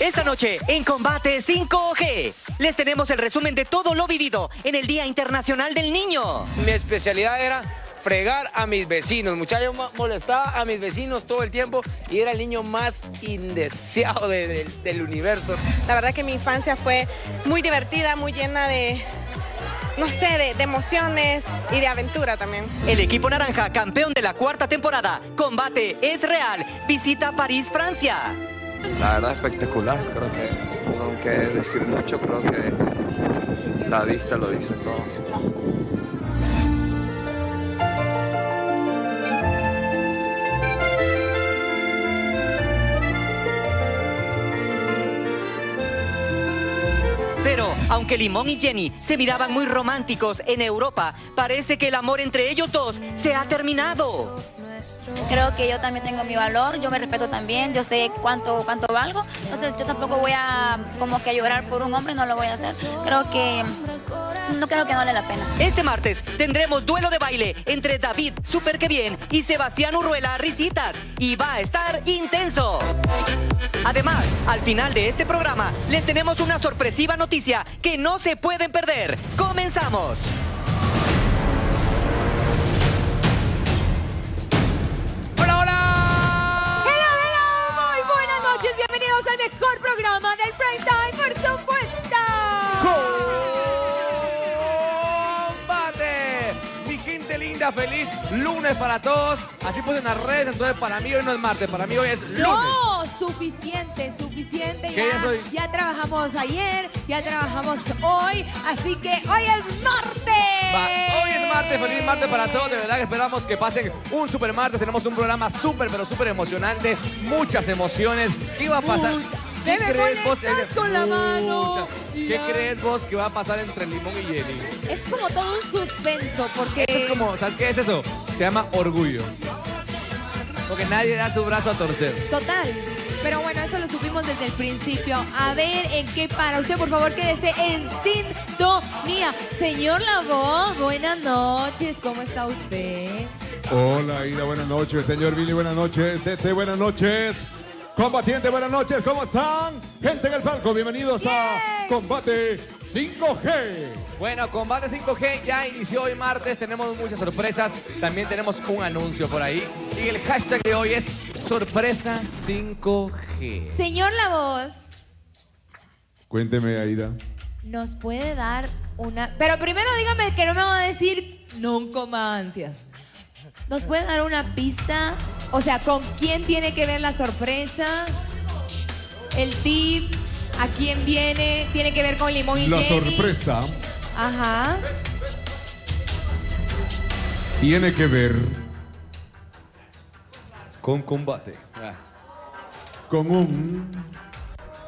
Esta noche en Combate 5G les tenemos el resumen de todo lo vivido en el Día Internacional del Niño. Mi especialidad era fregar a mis vecinos. Muchachos, molestaba a mis vecinos todo el tiempo y era el niño más indeseado de- de- del universo. La verdad que mi infancia fue muy divertida, muy llena de, no sé, de, de emociones y de aventura también. El equipo naranja, campeón de la cuarta temporada, Combate es real, visita París, Francia. La verdad espectacular, creo que no que decir mucho, creo que la vista lo dice todo. Pero, aunque Limón y Jenny se miraban muy románticos en Europa, parece que el amor entre ellos dos se ha terminado. Creo que yo también tengo mi valor, yo me respeto también, yo sé cuánto, cuánto valgo, entonces yo tampoco voy a como que llorar por un hombre, no lo voy a hacer. Creo que no creo que no vale la pena. Este martes tendremos duelo de baile entre David Super Que Bien y Sebastián Urruela Risitas y va a estar intenso. Además, al final de este programa les tenemos una sorpresiva noticia que no se pueden perder. ¡Comenzamos! Mejor programa del Prime Time, por supuesto. ¡Combate! Mi gente linda, feliz lunes para todos. Así pues en las redes, entonces para mí hoy no es martes, para mí hoy es lunes. No, suficiente, suficiente. ¿Qué día es hoy? ya trabajamos ayer, ya trabajamos hoy, así que hoy es martes. Va, Hoy es martes, feliz martes para todos. De verdad que esperamos que pasen un super martes. Tenemos un programa súper, pero súper emocionante. Muchas emociones. ¿Qué va a pasar? ¿Qué me crees vos? con la mano. ¿Qué Ya. crees vos que va a pasar entre Limón y Jenny? Es como todo un suspenso, porque... Esto es como, ¿sabes qué es eso? Se llama orgullo. Porque nadie da su brazo a torcer. Total. Pero bueno, eso lo supimos desde el principio. A ver en qué para. Usted, por favor, quédese en sintonía. Señor Lavo, buenas noches. ¿Cómo está usted? Hola, Ida, buenas noches. Señor Billy, buenas noches. Tete, buenas noches. Combatiente, buenas noches. ¿Cómo están? Gente en el palco, bienvenidos a Combate 5G. Bueno, Combate 5G ya inició hoy martes. Tenemos muchas sorpresas. También tenemos un anuncio por ahí. Y el hashtag de hoy es sorpresa 5G. Señor La Voz, Cuénteme, Aida. ¿nos puede dar una... Pero primero dígame que no me va a decir no coma ansias. ¿Nos puede dar una pista? O sea, ¿con quién tiene que ver la sorpresa? El tip, ¿a quién viene? ¿Tiene que ver con Limón y La Jenny? sorpresa Ajá. tiene que ver con combate, Ah. con un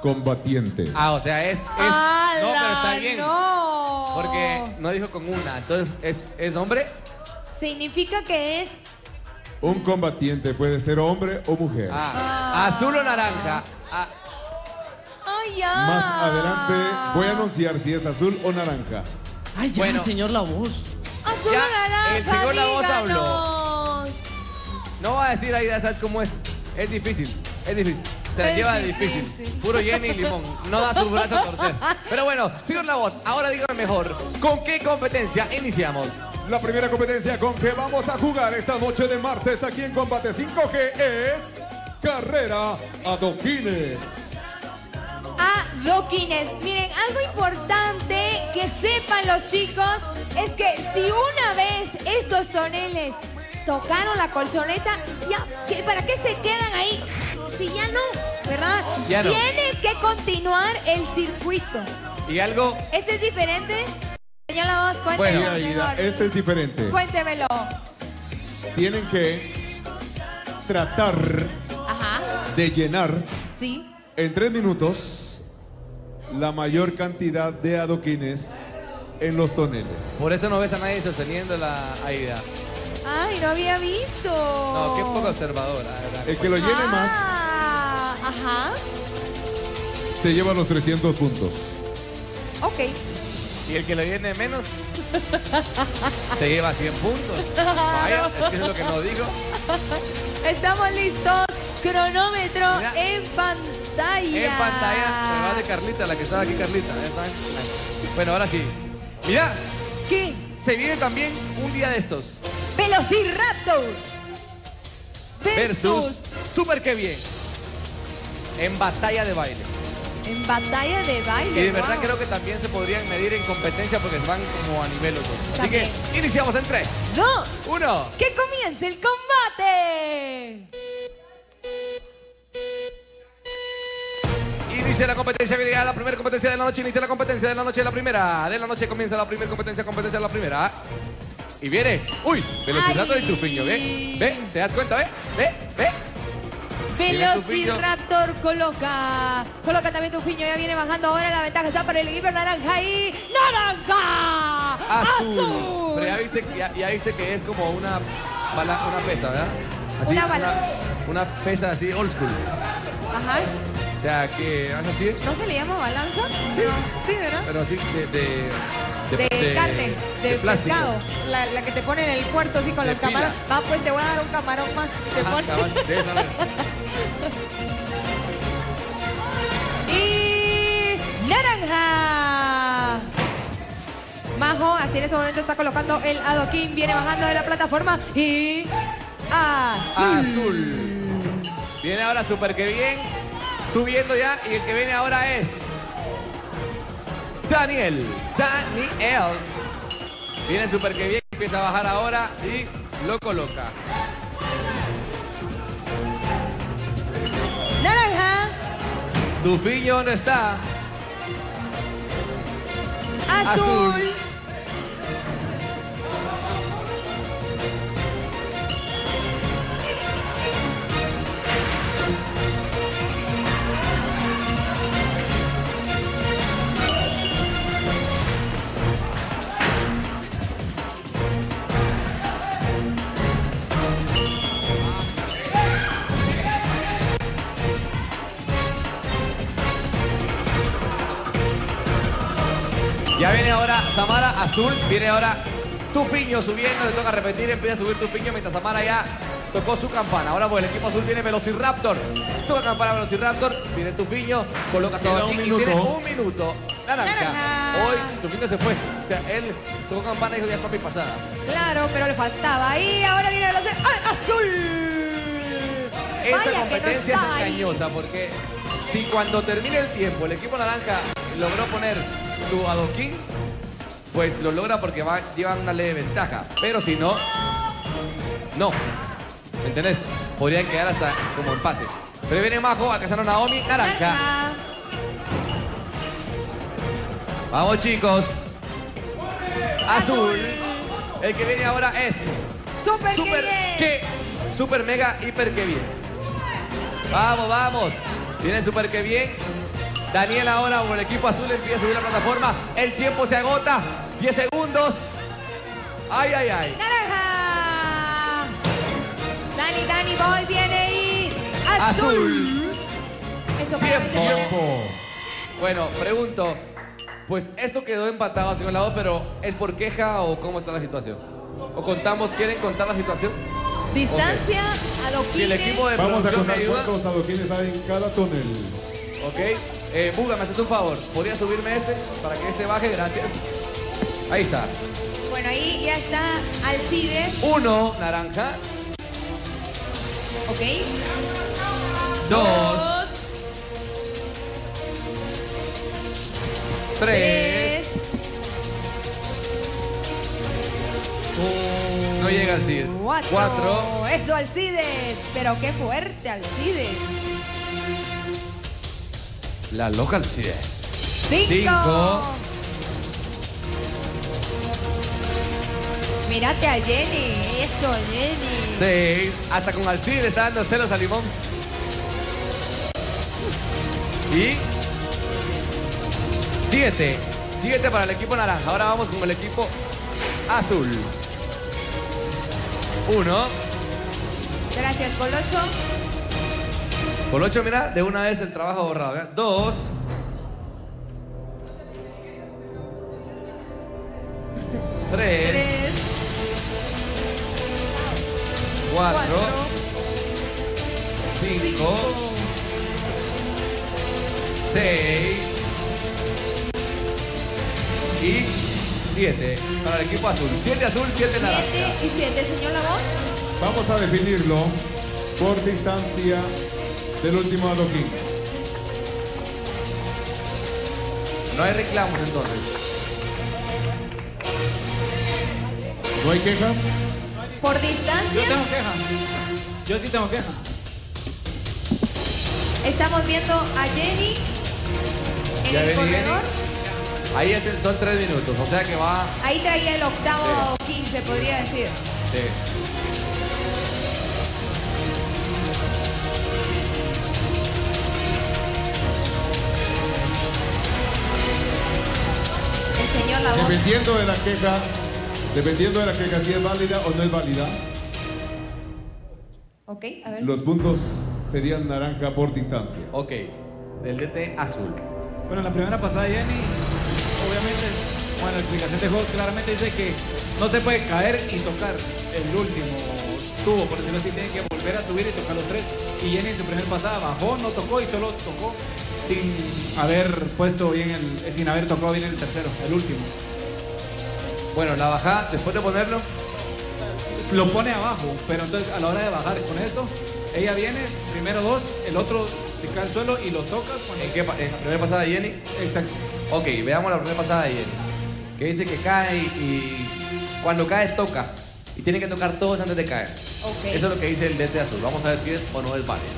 combatiente. Ah, o sea, es. es ¡Ala, no, pero está bien. no! Porque no dijo con una. Entonces, ¿es, es hombre? Significa que es... Un combatiente puede ser hombre o mujer. Ah, azul o naranja. Ah, ¡Ay, ya! Más adelante voy a anunciar si es azul o naranja. Ay, ya, Bueno. señor La Voz. ¡Azul Ya, o naranja! el señor La Voz habló. no va a decir ahí, ¿sabes cómo es? Es difícil. Es difícil. Se la lleva difícil. difícil. Puro Jenny y limón. No da su brazo a torcer. Pero bueno, señor La Voz, ahora dígame mejor. ¿Con qué competencia iniciamos? La primera competencia con que vamos a jugar esta noche de martes aquí en Combate 5G es Carrera Adoquines. Adoquines. Miren, algo importante que sepan los chicos es que si una vez estos toneles tocaron la colchoneta, ya, ¿qué- ¿para qué se quedan ahí? Si ya no, ¿verdad? Ya no. Tiene que continuar el circuito. Y algo. ¿Este es diferente? Señor La Voz, Bueno, cuéntenos, Mira, Ida, señor. este es diferente. Cuéntemelo. Tienen que tratar Ajá, de llenar sí. en tres minutos la mayor cantidad de adoquines en los toneles. Por eso no ves a nadie sosteniendo la Aida. Ay, no había visto. No, qué poco observadora, verdad. El que lo llene más Ah, ajá. se lleva los 300 puntos. Ok. Y el que lo viene menos se lleva 100 puntos. Vaya, es que eso es lo que no digo. Estamos listos cronómetro Mira. en pantalla. En pantalla, además de Carlita, la que estaba aquí, Carlita. Está. Bueno, ahora sí. Mira, ¿Qué? se viene también un día de estos. Velociraptor versus, Versus Super que bien. En batalla de baile. En batalla de baile. Y de verdad wow. creo que también se podrían medir en competencia porque van como a nivel los dos. Así que iniciamos en 3, Dos. 1. ¡Que comience el combate! Inicia la competencia, viene la primera competencia de la noche, inicia la competencia de la noche, la primera. De la noche comienza la primera competencia, competencia de la primera. Y viene, uy, velocidad del trufiño, ¿ve? ¿Ve? ¿Te das cuenta? ¿Ve? ¿Ve? ¿Ve? Velociraptor coloca. Coloca también Tufiño. Ya viene bajando ahora. La ventaja está para el equipo naranja y. ¡Naranja! Azul. Pero ya viste, ya, ya viste que es como una, bala- una pesa, ¿verdad? Así, Una bala- Una, pesa así old school. Ajá. O sea, que hace así, ¿No se le llama balanza? Sí. No. Sí, ¿verdad? pero así de... De, De, carne, de, pescado. La, la que te pone en el puerto así con De los camarones. Va, pues te voy a dar un camarón más. Te pone- Majo, así en este momento está colocando el adoquín, viene bajando de la plataforma y azul. Azul. Viene ahora super que bien. Subiendo ya. Y el que viene ahora es. Daniel. Daniel. Viene super que bien. Empieza a bajar ahora y lo coloca. Naranja, Tufiño, ¿dónde está? Azul. Azul. Ya viene ahora Samara Azul, viene ahora Tufiño subiendo, le toca repetir, empieza a subir Tufiño mientras Samara ya tocó su campana. Ahora pues el equipo azul tiene Velociraptor, toca campana Velociraptor, viene Tufiño, coloca su Queda un y tiene minuto. un minuto. Naranja. Naranja. Hoy Tufiño se fue, o sea, él tocó campana y dijo ya está mi pasada. Claro, pero le faltaba. Y ahora viene el azul. ¡Ah, azul! Esta Vaya que no competencia es ahí. engañosa porque si cuando termine el tiempo el equipo naranja logró poner su adoquín, pues lo logra porque va, llevan una leve ventaja. Pero si no, no. ¿Me entendés? Podrían quedar hasta como empate. Pero viene Majo, alcanzaron a Naomi, naranja. Naranja. Vamos chicos. Azul. El que viene ahora es Super, Super que que Super mega hiper que bien. Vamos, vamos. Viene super que bien. Daniel ahora por el equipo azul empieza a subir la plataforma. El tiempo se agota. 10 segundos. Ay, ay, ay. Naranja. Dani, Dani, Boy viene y azul. Azul. Esto pone- Tiempo. Bueno, pregunto. Pues esto quedó empatado, señor lado, pero ¿es por queja o cómo está la situación? ¿O contamos, quieren contar la situación? Distancia, adoquines. Si el equipo de Vamos a contar cuántos adoquines hay en cada túnel. Ok. Eh, Buga, me haces un favor. ¿Podría subirme este para que este baje? Gracias. Ahí está. Bueno, ahí ya está Alcides. Uno, naranja. Ok. Dos. Tres. No llega Alcides. Cuatro. Cuatro. Eso, Alcides. Pero qué fuerte, Alcides. La loca Alcides. Cinco. Mírate a Jenny. Eso, Jenny. Seis. Hasta con Alcides está dando celos a Limón. Y siete. Siete para el equipo naranja. Ahora vamos con el equipo azul. Uno. Gracias, Colocho. Por ocho, mira, de una vez el trabajo borrado. ¿verdad? Dos. Tres. Tres. Cuatro. Cuatro. 5, 6 y 7 para el equipo azul. 7 azul, 7 naranja. 7 y 7, señor La Voz. Vamos a definirlo por distancia del último adoquín. No hay reclamos entonces. ¿No hay quejas? Por Yo distancia, tengo queja. Yo sí tengo queja. estamos viendo a Jenny en Ya el corredor. Ahí es el- son 3 minutos, o sea que va. Ahí traía el octavo 15, podría decir. sí. Dependiendo de la queja, dependiendo de la queja si es válida o no es válida, Ok, a ver. los puntos serían naranja por distancia. Ok, el DT azul. Bueno, la primera pasada Jenny, obviamente, bueno, la explicación de juego claramente dice que no se puede caer y tocar el último tubo, por decirlo así, tiene que volver a subir y tocar los tres. Y Jenny en su primera pasada bajó, no tocó y solo tocó sin haber puesto bien el, eh, sin haber tocado bien el tercero, el último. Bueno, la bajada, después de ponerlo, Lo pone abajo, pero entonces a la hora de bajar con esto, ella viene, primero dos, el otro se cae al suelo y lo toca. cuando- ¿en, qué, pa- en la primera pasada de Jenny? Exacto. Ok, veamos la primera pasada de Jenny. Que dice que cae y cuando cae toca. Y tiene que tocar todos antes de caer. Eso es lo que dice el DT azul. Vamos a ver si es o no es válido.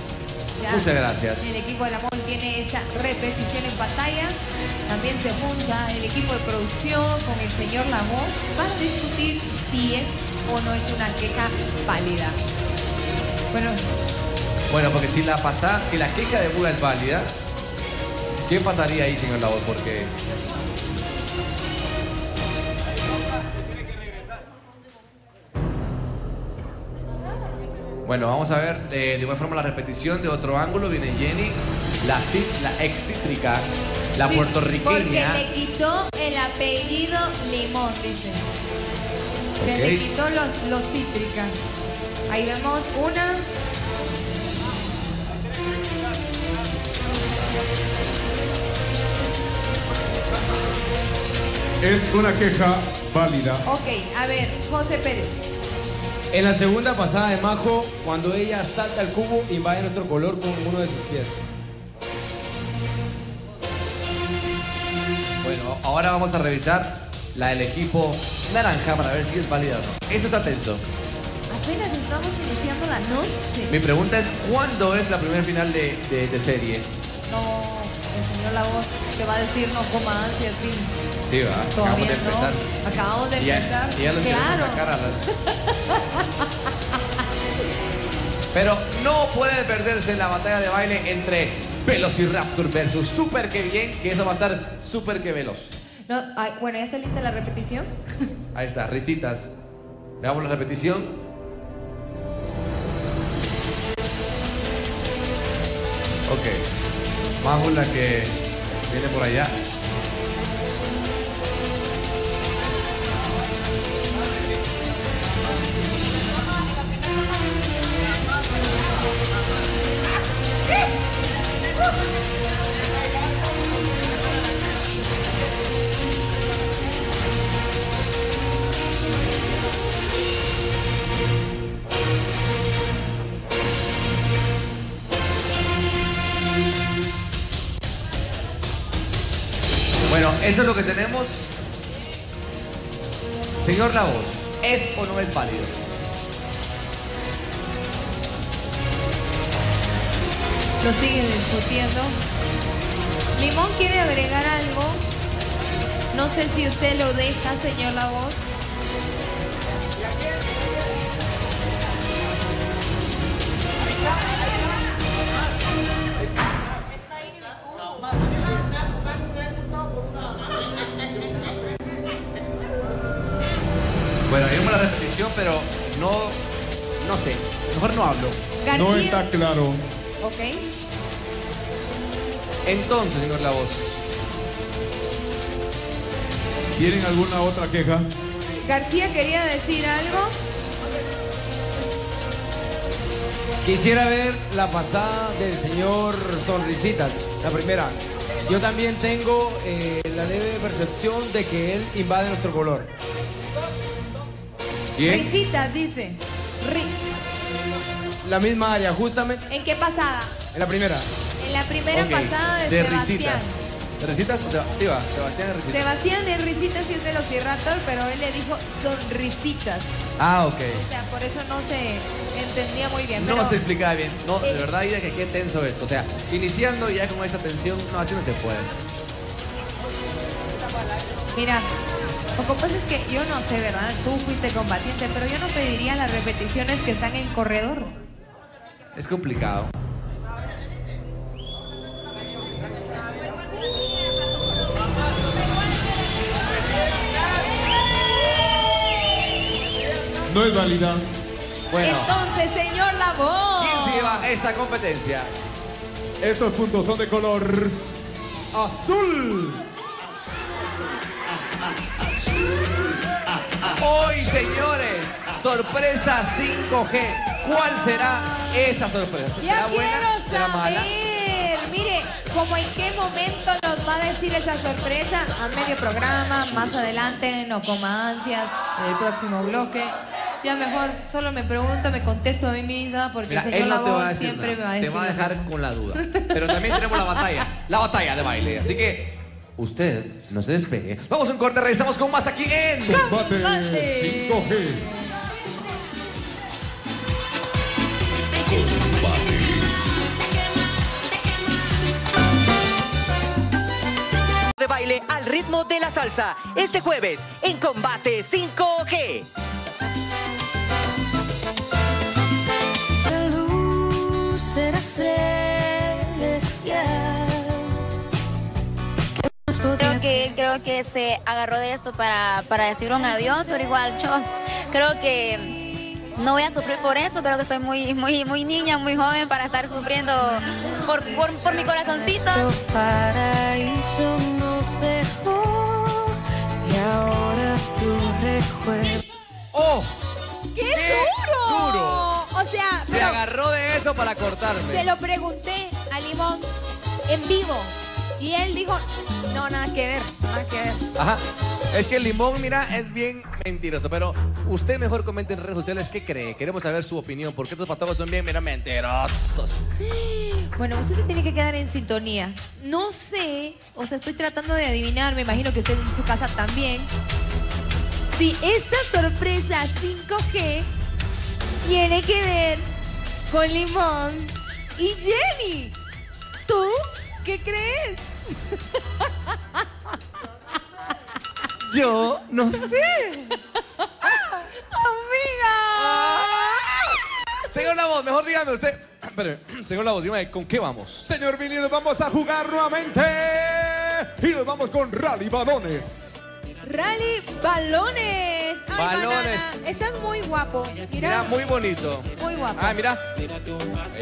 Ya. Muchas gracias. El equipo de la MOL tiene esa repetición en pantalla. También se junta el equipo de producción con el señor Lavoz para discutir si es o no es una queja válida. Bueno, Bueno, porque si la pasada, si la queja de Buda es válida, ¿qué pasaría ahí, señor Labor? Porque Bueno, vamos a ver eh, de igual forma la repetición de otro ángulo. Viene Jenny, la, la excítrica, la sí, puertorriqueña. Porque le quitó el apellido Limón, dice. Que Ok. le quitó los, los cítrica. Ahí vemos una. Es una queja válida. Ok, a ver, José Pérez. En la segunda pasada de Majo, cuando ella salta al cubo, invade nuestro color con uno de sus pies. Bueno, ahora vamos a revisar la del equipo naranja para ver si es válida o no. Eso está tenso. Apenas estamos iniciando la noche. Mi pregunta es, ¿cuándo es la primera final de, de- de serie? No, La Voz te va a decir no coma ansias. Sí, va. Acabamos de empezar. no. Acabamos de Y ya, empezar. y ya claro. sacar a la... Pero no puede perderse la batalla de baile entre Velociraptor versus Super que bien, que eso va a estar súper que veloz. No, ay, bueno, ¿ya está lista la repetición? Ahí está, risitas. Veamos la repetición. Ok. Majo la que viene por allá. Eso es lo que tenemos. Señor La Voz, ¿es o no es válido? Lo siguen discutiendo. Limón quiere agregar algo. No sé si usted lo deja, señor La Voz. Repetición, pero no, no sé. Mejor no hablo. García. No está claro. Ok. Entonces, señor La Voz, ¿Tienen alguna otra queja? García quería decir algo. Quisiera ver la pasada del señor Sonrisitas, la primera. Yo también tengo eh, la leve percepción de que él invade nuestro color. ¿Quién? Risitas, dice. Ri- La misma área, justamente ¿En qué pasada? en la primera. En la primera Ok, pasada de, de Sebastián. risitas. ¿De risitas? O sea, sí va, Sebastián de risitas. Sebastián de Risitas y es Velociraptor, pero él le dijo sonrisitas. Ah, ok. O sea, por eso no se entendía muy bien. No pero se explicaba bien. No, de Eh. verdad, Ida, que qué tenso esto. O sea, iniciando ya con esa tensión, no, así no se puede. Mira, lo que pasa es que yo no sé, ¿verdad? Tú fuiste combatiente, pero yo no te diría las repeticiones que están en corredor. Es complicado. No es válida. Bueno, Entonces, señor Labón. ¿quién se lleva esta competencia? Estos puntos son de color azul. Hoy, señores, sorpresa 5G. ¿Cuál será esa sorpresa? Ya ¿Será buena? quiero ¿Será mala? saber. Mire, como en qué momento nos va a decir esa sorpresa a medio programa, más adelante, no coma ansias, el próximo bloque. Ya mejor, solo me pregunto, me contesto a mí misma, porque Mira, el señor no te va a Labón decir siempre nada. me va a Te decir. va a dejar con la duda. Pero también tenemos la batalla, la batalla de baile. Así que usted no se despegue. Vamos a un corte, regresamos con más aquí en... Combate Combate. 5G. de baile al ritmo de la salsa. Este jueves en Combate 5G. La luz era celestial. Creo que, creo que se agarró de esto para, para decir un adiós, pero igual yo creo que no voy a sufrir por eso. Creo que soy muy, muy, muy niña, muy joven para estar sufriendo por, por, por mi corazoncito. ¡Oh! ¡Qué, ¡Qué duro! duro! O sea, Se pero agarró de eso para cortarme. se lo pregunté a Limón en vivo y él dijo, no, nada que ver, nada que ver. Ajá. Es que el limón, mira, es bien mentiroso. Pero usted mejor comente en redes sociales qué cree. Queremos saber su opinión. Porque estos patojos son bien, mira, mentirosos. Bueno, usted se tiene que quedar en sintonía. No sé, o sea, estoy tratando de adivinar, me imagino que usted en su casa también, si esta sorpresa 5G tiene que ver con Limón y Jenny. ¿Tú qué crees? Yo no sé. ¡Amiga! Señor La Voz, mejor dígame usted. Espere, señor La Voz, dígame, ¿con qué vamos? Señor Billy, nos vamos a jugar nuevamente. Y nos vamos con Rally Balones. Rally Balones. Ay, Balones. banana, estás muy guapo. Mira, Mira, muy bonito. muy guapo. Ah, mira.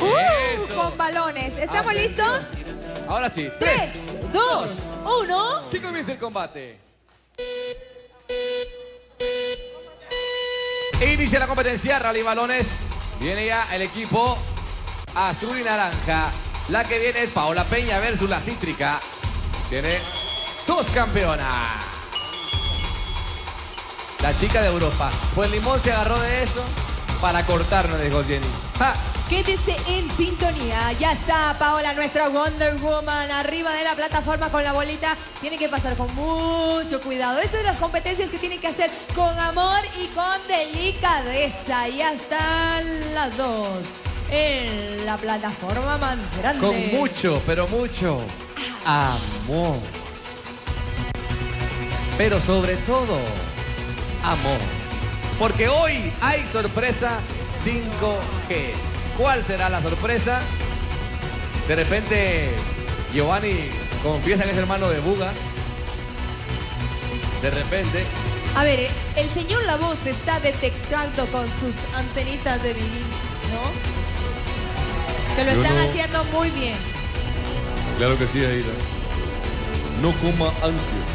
Uh, Eso. con balones. ¿Estamos Atención. listos? Ahora sí. Tres, dos, uno. ¿Quién comienza el combate? Inicia la competencia, Rally Balones. Viene ya el equipo azul y naranja. La que viene es Paola Peña versus la Cítrica. Tiene dos campeonas. La chica de Europa. Pues Limón se agarró de eso para cortarnos, dijo Jenny. ¡Ja! Quédese en sintonía. Ya está Paola, nuestra Wonder Woman, arriba de la plataforma con la bolita. Tiene que pasar con mucho cuidado. Estas son las competencias que tiene que hacer con amor y con delicadeza. Ya están las dos en la plataforma más grande. Con mucho, pero mucho amor. Pero sobre todo, amor. Porque hoy hay sorpresa 5G. ¿Cuál será la sorpresa? De repente, Giovanni confiesa que es hermano de Buga. De repente, A ver, el señor La Voz está detectando con sus antenitas de vinil, ¿no? Que lo Yo están no- haciendo muy bien. Claro que sí, Aida. No coma ansias.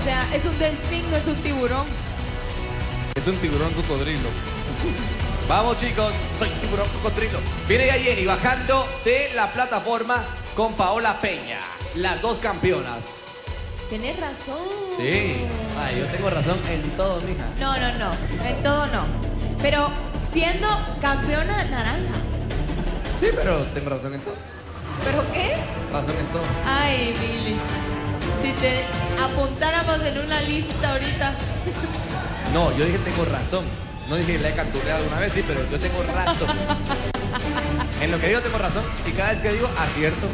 O sea, es un delfín, no es un tiburón. Es un tiburón cocodrilo. Vamos chicos, soy tiburón cocodrilo. Viene Jenny bajando de la plataforma con Paola Peña, las dos campeonas. Tienes razón. Sí, ay, yo tengo razón en todo, mija. No, no, no. En todo no. Pero siendo campeona naranja. Sí, pero tengo razón en todo. ¿Pero qué? Razón en todo. Ay, Billy. Si te apuntáramos en una lista ahorita. No, yo dije tengo razón. No dije la he capturado alguna vez, sí, pero yo tengo razón. en lo que digo tengo razón y cada vez que digo acierto.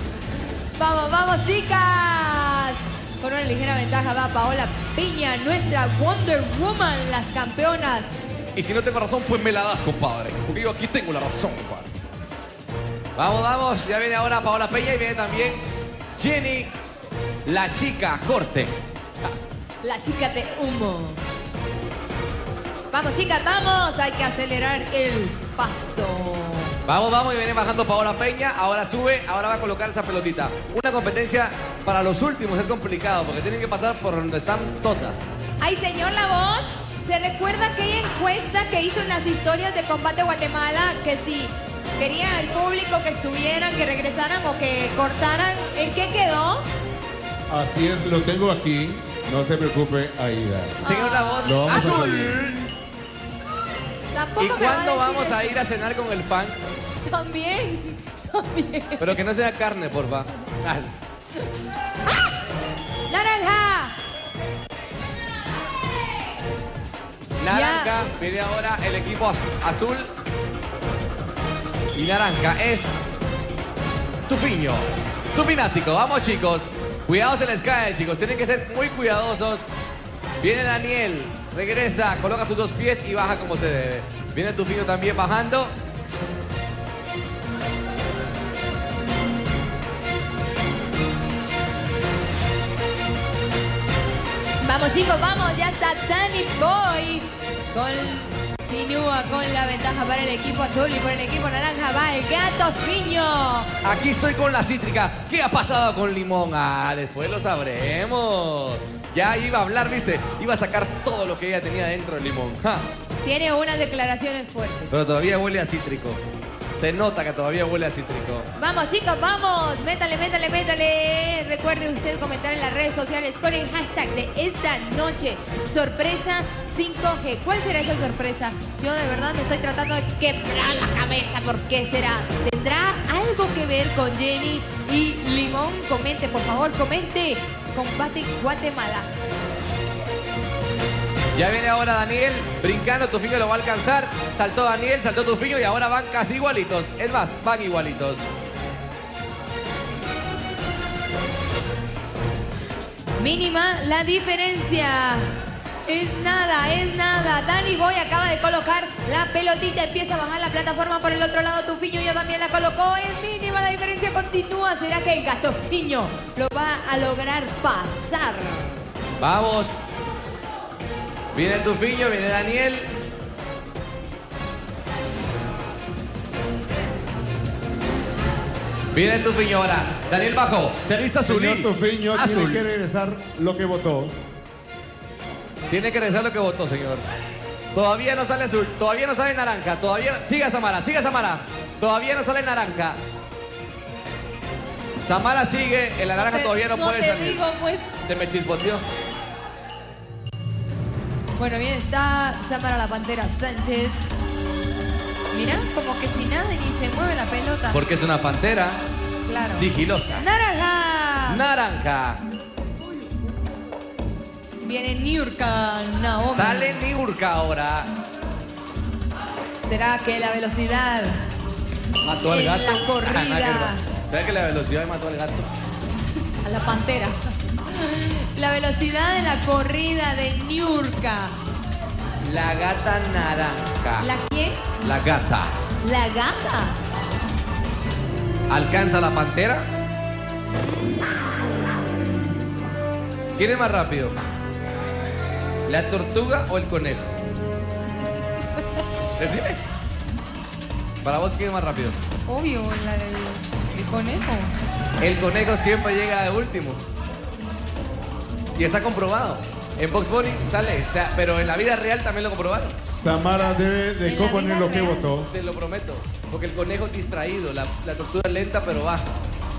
Vamos, vamos, chicas. Con una ligera ventaja va Paola Piña, nuestra Wonder Woman, las campeonas. Y si no tengo razón, pues me la das, compadre. Porque yo aquí tengo la razón, compadre. Vamos, vamos. Ya viene ahora Paola Peña y viene también Jenny, la chica corte. La chica de humo. Vamos, chicas, vamos. Hay que acelerar el paso. Vamos, vamos, y viene bajando Paola Peña. Ahora sube, ahora va a colocar esa pelotita. Una competencia para los últimos es complicado porque tienen que pasar por donde están todas. Ay, señor La Voz, ¿se recuerda aquella encuesta que hizo en las historias de Combate Guatemala? Que si quería el público que estuvieran, que regresaran o que cortaran, ¿en qué quedó? Así es, lo tengo aquí. No se preocupe, Aida. Señor La Voz, azul. Tampoco ¿Y va cuándo vamos a ir a cenar con el pan? También, también. Pero que no sea carne, porfa. Ah, ¡Naranja! Naranja, viene ahora el equipo az- azul. Y naranja es Tupiño. Tupinático. Vamos, chicos. Cuidado se les cae, chicos. Tienen que ser muy cuidadosos. Viene Daniel. Regresa, coloca sus dos pies y baja como se debe. Viene Tupiño también bajando. Vamos chicos, vamos, ya está Danny Boy. Continúa con la ventaja para el equipo azul y por el equipo naranja va el gato Piño. Aquí estoy con la cítrica. ¿Qué ha pasado con Limón? Ah, después lo sabremos. Ya iba a hablar, ¿viste? Iba a sacar todo lo que ella tenía dentro del limón. Ja. Tiene unas declaraciones fuertes. Pero todavía huele a cítrico. Se nota que todavía huele a cítrico. Vamos chicos, vamos. Métale, métale, métale. Recuerde usted comentar en las redes sociales con el hashtag de esta noche. Sorpresa 5G. ¿Cuál será esa sorpresa? Yo de verdad me estoy tratando de quebrar la cabeza. ¿Por qué será? ¿Tendrá algo que ver con Jenny y Limón? Comente, por favor, comente. Combate Guatemala. Ya viene ahora Daniel, brincando, Tufiño lo va a alcanzar. Saltó Daniel, saltó Tufiño y ahora van casi igualitos. Es más, van igualitos. Mínima la diferencia. Es nada, es nada. Dani Boy acaba de colocar la pelotita, empieza a bajar la plataforma por el otro lado. Tufiño ya también la colocó. Es mínima la diferencia, continúa. ¿Será que el gato Fiño lo va a lograr pasar? Vamos. Viene Tufiño, viene Daniel. Viene Tufiño ahora. Daniel bajo. Servicio azul. Señor Tufiño Azul. tiene que regresar lo que votó. Tiene que regresar lo que votó, señor. Todavía no sale azul, todavía no sale naranja, todavía... Siga Samara, siga Samara. Todavía no sale naranja. Samara sigue, el naranja todavía no, puede te salir. digo, pues. Se me chispoteó. Bueno, bien está Samara la Pantera Sánchez. Mira, como que si nada y ni se mueve la pelota. Porque es una pantera Claro. sigilosa. Naranja. Naranja. Viene Niurka Naomi. Sale Niurka ahora. ¿Será que la velocidad Mató al En gato. la Ah, corrida. ¿Sabe que la velocidad mató al gato? a la pantera? La velocidad de la corrida de Niurka. La gata naranja. ¿La quién? La gata. La gata. ¿Alcanza la pantera? ¿Quién es más rápido? ¿La tortuga o el conejo? Decime. Para vos, ¿quién es más rápido? Obvio, la del el conejo. El conejo siempre llega de último. Y está comprobado. En Box Bunny sale, o sea, pero en la vida real también lo comprobaron. Samara debe de En la componer vida lo que real. votó. Te lo prometo. Porque el conejo es distraído, la, la tortuga es lenta pero va.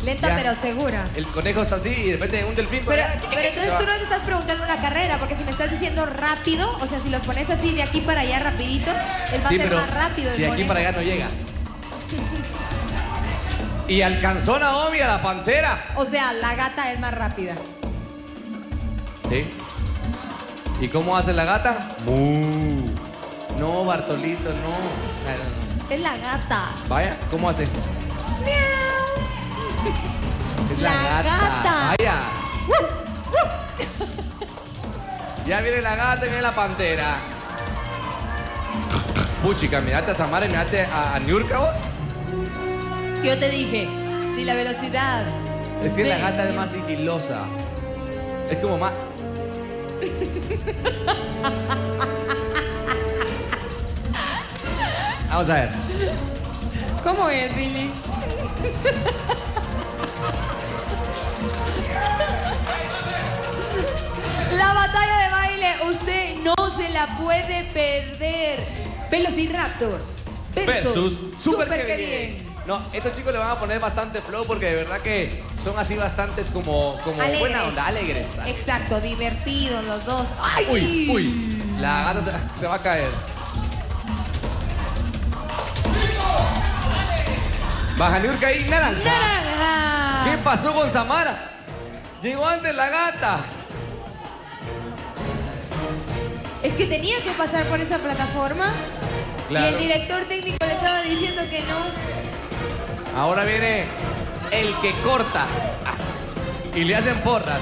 Lenta Ya. pero segura. El conejo está así y de repente un delfín. Pero, pero entonces tú no me estás preguntando una carrera, porque si me estás diciendo rápido, o sea, si los pones así de aquí para allá rapidito, él va Sí, a ser más rápido. el de aquí conejo. para allá no llega. Y alcanzó Naomi a la pantera. O sea, la gata es más rápida. ¿Sí? ¿Y cómo hace la gata? Mu. No, Bartolito, no. Es la gata. Vaya, ¿cómo hace? Es La gata. Vaya. ya viene la gata y viene la pantera. Puchica, mirate a Samara y mirate a, a Niurka vos. Yo te dije, si la velocidad. Es que la de- gata es más sigilosa. Es como más. Vamos a ver. ¿Cómo es, Billy? La batalla de baile, usted no se la puede perder. Velociraptor versus, Versus Super, Super que bien. bien. No, estos chicos le van a poner bastante flow porque de verdad que son así bastantes como, como Alegres. buena onda, alegres. Exacto, divertidos los dos. ¡Ay! Uy, uy. La gata se, se va a caer. Baja Niurka ahí, naranja. ¡Naranja! ¿Qué pasó con Samara? Llegó antes la gata. Es que tenía que pasar por esa plataforma. Y el director técnico le estaba diciendo que no. Ahora viene el que corta. Y le hacen porras.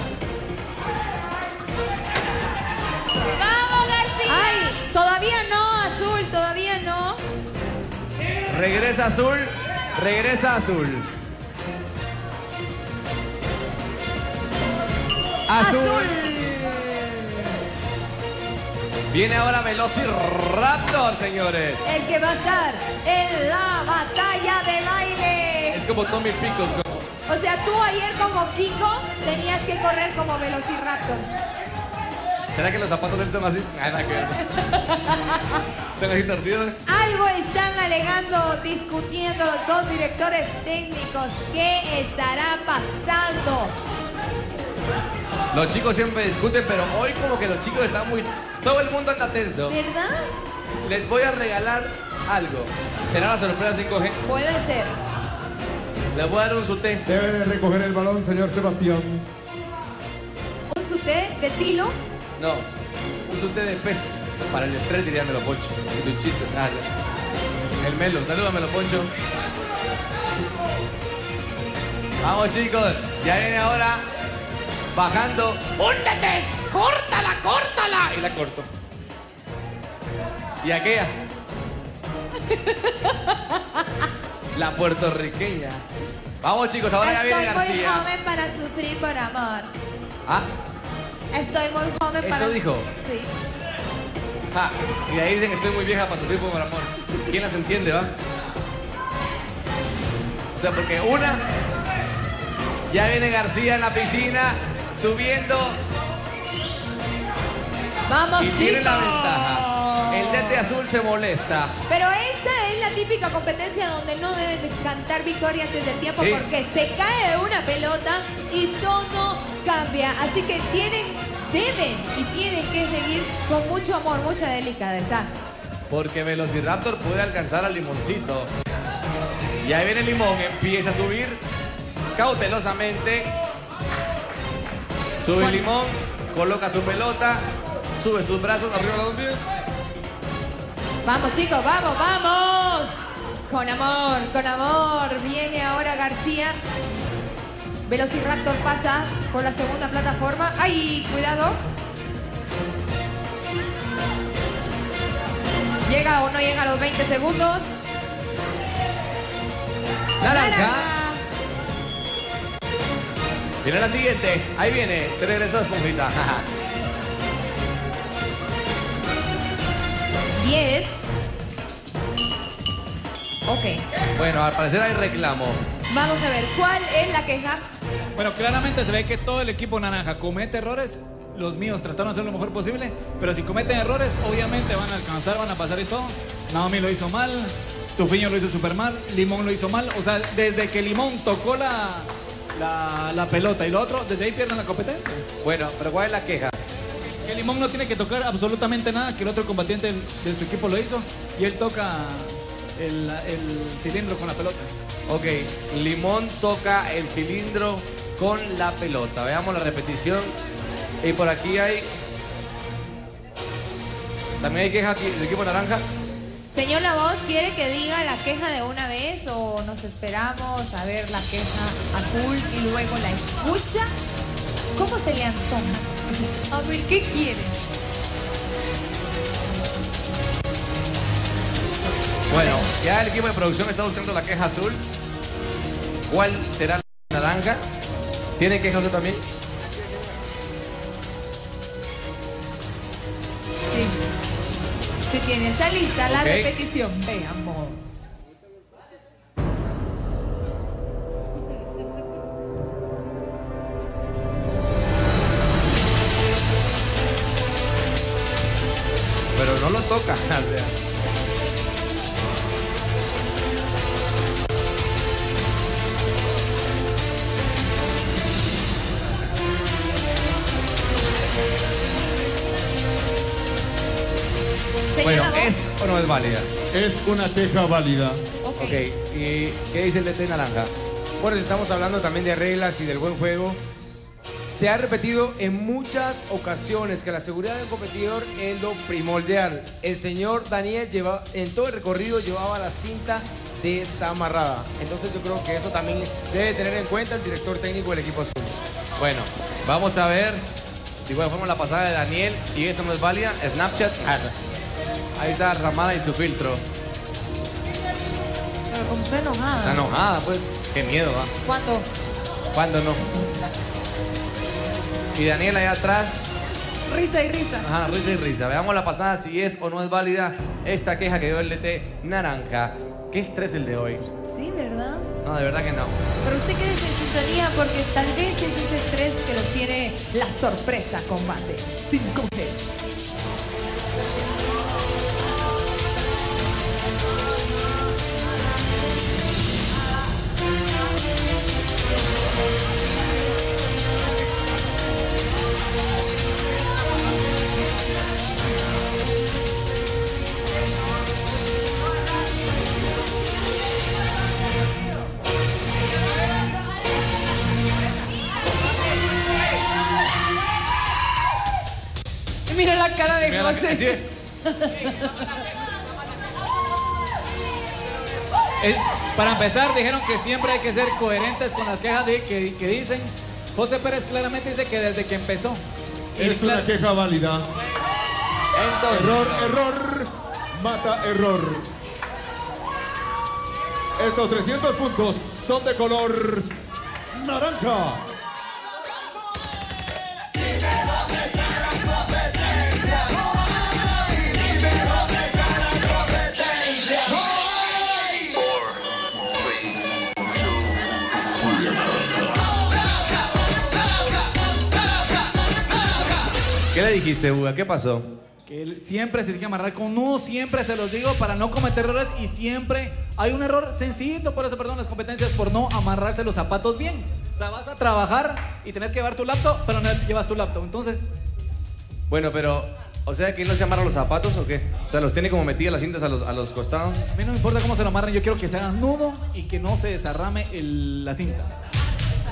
¡Vamos, García! ¡Ay! Todavía no, Azul, todavía no. Regresa azul. Regresa azul. Azul. Viene ahora Velociraptor, señores. El que va a estar en la batalla de baile. Es como Tommy Pickles. O sea, tú ayer como Kiko tenías que correr como Velociraptor. ¿Será que los zapatos de él son así? Nada que ver. Así torcidos. Algo están alegando, discutiendo los dos directores técnicos. ¿Qué estará pasando? Los chicos siempre discuten, pero hoy como que los chicos están muy... Todo el mundo anda tenso. ¿Verdad? Les voy a regalar algo. ¿Será la sorpresa 5G? Puede ser. Les voy a dar un suté. Debe de recoger el balón, señor Sebastián. Un suté de tilo. No, un suté de pez. Para el estrés diría Melo Poncho. Es un chiste, ¿sabes? El Melo, salúdamelo Poncho. Vamos chicos, ya viene ahora bajando. ¡Húndete! ¡Córtala, córtala! Y la corto. ¿Y aquella? La puertorriqueña. Vamos chicos, ahora ya viene Estoy muy García. joven para sufrir por amor. Ah, Estoy muy joven ¿Eso para... dijo? Sí. Ja, y de ahí dicen que estoy muy vieja para sufrir por amor. ¿Quién las entiende, va? O sea, porque una, ya viene García en la piscina, subiendo Vamos, y tiene la ventaja. El Yate Azul se molesta. Pero esta es la típica competencia donde no deben de cantar victoria antes del tiempo Sí. porque se cae una pelota y todo cambia. Así que tienen, deben y tienen que seguir con mucho amor, mucha delicadeza. Porque Velociraptor puede alcanzar al limoncito. Y ahí viene el limón, empieza a subir cautelosamente. Sube el limón, coloca su pelota, sube sus brazos arriba pies. Vamos chicos, vamos, vamos. Con amor, con amor. Viene ahora García. Velociraptor pasa por la segunda plataforma. ¡Ay, cuidado! ¿Llega o no llega a los 20 segundos? Naranja. Viene la siguiente. Ahí viene. Se regresó Esponjita. 10. Ok. bueno, al parecer hay reclamo. Vamos a ver, ¿cuál es la queja? Bueno, claramente se ve que todo el equipo naranja comete errores los míos trataron de hacer lo mejor posible, pero si cometen errores, obviamente van a alcanzar, van a pasar y todo. Naomi lo hizo mal, Tufiño lo hizo súper mal, Limón lo hizo mal. O sea, desde que Limón tocó la, la, la pelota y lo otro, desde ahí pierden la competencia. Bueno, pero ¿cuál es la queja? Que Limón no tiene que tocar absolutamente nada, que el otro combatiente de su equipo lo hizo y él toca el, el cilindro con la pelota. Ok, Limón toca el cilindro con la pelota. Veamos la repetición. Y por aquí hay... También hay queja aquí del equipo naranja. Señor La Voz, ¿quiere que diga la queja de una vez o nos esperamos a ver la queja azul y luego la escucha? ¿Cómo se le antoja? A ver, ¿qué quiere? Bueno, ya el equipo de producción está buscando la queja azul. ¿Cuál será la naranja? ¿Tiene queja usted también? Tiene, está lista la repetición. Veamos. Pero no lo toca. o sea. O no es válida? Es una queja válida. Ok, ¿y qué dice el DT naranja? Bueno, estamos hablando también de reglas y del buen juego. Se ha repetido en muchas ocasiones que la seguridad del competidor es lo primordial. El señor Daniel lleva, en todo el recorrido llevaba la cinta desamarrada. Entonces yo creo que eso también debe tener en cuenta el director técnico del equipo azul. Bueno, vamos a ver de igual forma la pasada de Daniel, si esa no es válida, Snapchat. ah, Ahí está Ramada y su filtro. Pero como está enojada. Está enojada, pues. Qué miedo, ¿va? ¿Cuándo? ¿Cuándo no? Y Daniel allá atrás, Risa y risa. ajá, risa y risa. Veamos la pasada si es o no es válida esta queja que dio el DT naranja. Qué estrés el de hoy. Sí, ¿verdad? No, de verdad que no. Pero usted quede en sintonía porque tal vez es ese estrés que lo tiene la sorpresa combate 5G. Mira la cara de Mira la- José. así es. Eh, para empezar, dijeron que siempre hay que ser coherentes con las quejas de, que, que dicen. José Pérez claramente dice que desde que empezó. Es una queja válida. Entonces, Error, error, mata error. Estos 300 puntos son de color naranja. ¿Qué le dijiste, Buga? ¿Qué pasó? Que él siempre se tiene que amarrar con uno, siempre se los digo para no cometer errores y siempre hay un error sencillito, por eso perdón las competencias, por no amarrarse los zapatos bien. O sea, vas a trabajar y tenés que llevar tu laptop, pero no llevas tu laptop. Entonces, Bueno, pero, o sea, que él no se amarra los zapatos o qué? O sea, los tiene como metidas las cintas a los, a los costados. a mí no me importa cómo se lo amarren, yo quiero que se hagan nudo y que no se desarrame el- la cinta.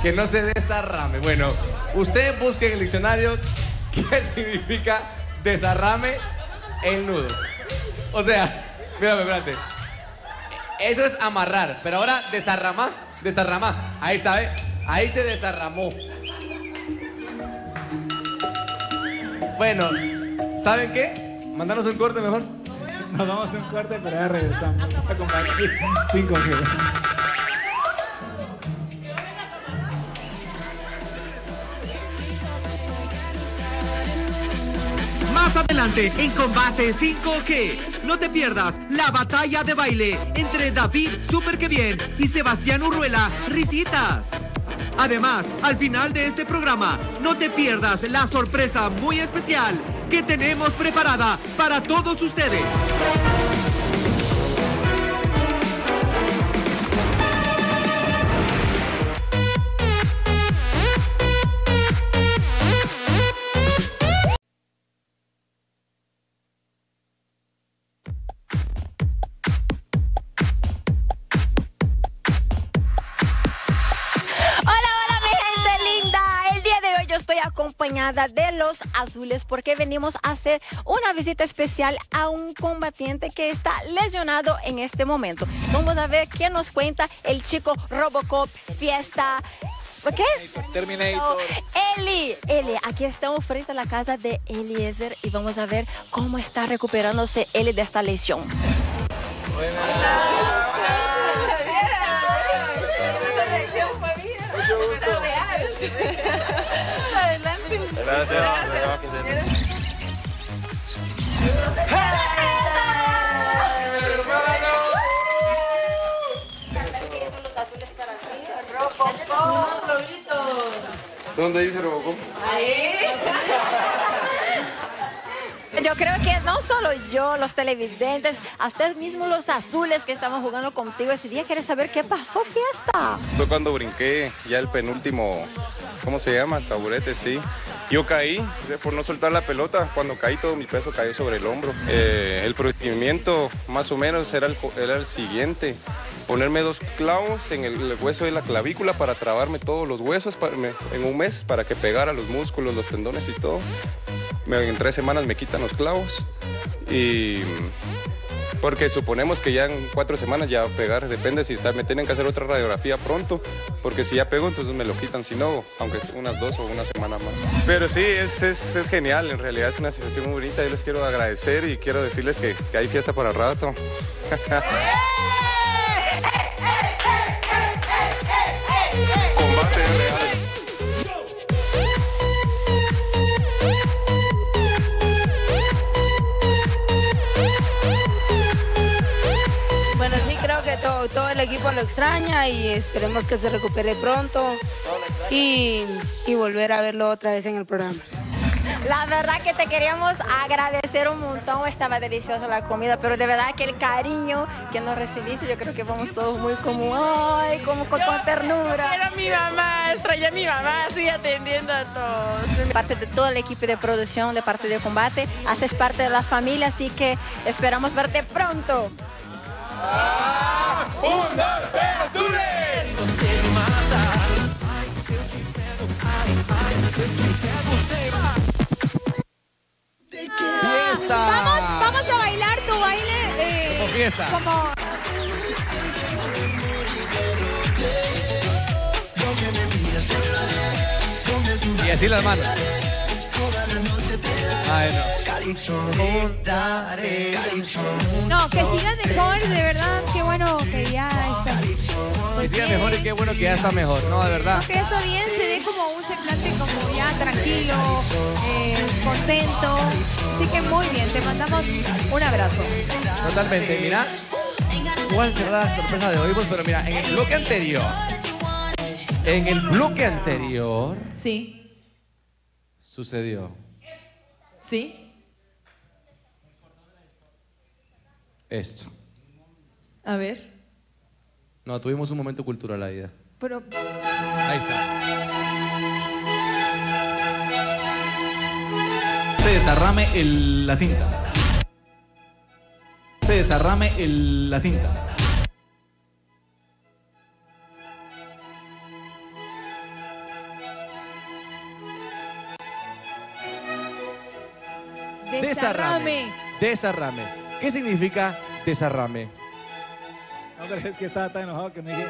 Que no se desarrame. Bueno, usted busque en el diccionario qué significa desarrame el nudo. O sea, mírame, espérate. Eso es amarrar, pero ahora desarramar, desarramar. Ahí está, ¿ve? Ahí se desarramó. Bueno, ¿saben qué? Mandanos un corte mejor. Nos vamos a un corte, pero ya regresamos. A compartir 5G. Más adelante en Combate 5G. No te pierdas la batalla de baile entre David Super que bien y Sebastián Urruela Risitas. Además, al final de este programa, no te pierdas la sorpresa muy especial que tenemos preparada para todos ustedes. Acompañada de los azules porque venimos a hacer una visita especial a un combatiente que está lesionado en este momento. Vamos a ver qué nos cuenta el chico Robocop Fiesta. ¿Qué? Terminator. Eli, Eli, aquí estamos frente a la casa de Eliezer y vamos a ver cómo está recuperándose Eli de esta lesión. Adelante. ¿Dónde dice Robocop? Yo creo que no solo yo, los televidentes, hasta mismo los azules que estaban jugando contigo ese día, quieren saber qué pasó, fiesta. Fue cuando brinqué ya el penúltimo, ¿cómo se llama? Taburete, sí. Yo caí, por no soltar la pelota, cuando caí todo mi peso cayó sobre el hombro. Eh, el procedimiento más o menos era el, siguiente, ponerme dos clavos en el, hueso de la clavícula para trabarme todos los huesos en un mes para que pegara los músculos, los tendones y todo. En tres semanas me quitan los clavos y porque suponemos que ya en cuatro semanas ya va a pegar, depende si está, me tienen que hacer otra radiografía pronto, porque si ya pego entonces me lo quitan, si no, aunque es unas dos o una semana más. Pero sí, es, es, es genial, en realidad es una sensación muy bonita, yo les quiero agradecer y quiero decirles que, que hay fiesta para rato. Combate real. Todo, todo el equipo lo extraña y esperemos que se recupere pronto y, y volver a verlo otra vez en el programa. La verdad que te queríamos agradecer un montón, estaba deliciosa la comida, pero de verdad que el cariño que nos recibiste, yo creo que vamos todos muy como, ay, como con, con ternura. Era mi mamá, extrañé a mi mamá, así atendiendo a todos. De parte de todo el equipo de producción, de parte de combate, haces parte de la familia, así que esperamos verte pronto. ¡Un, dos, tres, azules! ¡Fiesta! Vamos, vamos a bailar tu baile. eh, Como fiesta. Como. Y así las manos. Ay, No, que sigan mejor, de verdad. Qué bueno que ya no. pues Que siga bien. mejor y qué bueno que ya está mejor, no, de verdad. No, que ya está bien, se ve como un semblante como ya tranquilo, eh, contento. Así que muy bien, te mandamos un abrazo. Totalmente, mira. ¿Cuál será la sorpresa de hoy? Pues, pero mira, en el bloque anterior. En el bloque anterior Sí, sucedió. sí. Esto. A ver. No, tuvimos un momento cultural ahí. Pero. Ahí está. Se desarrame el- la cinta. Se desarrame el- la cinta. Desarrame. Desarrame. ¿Qué significa desarrame? No, pero es que estaba tan enojado que me dije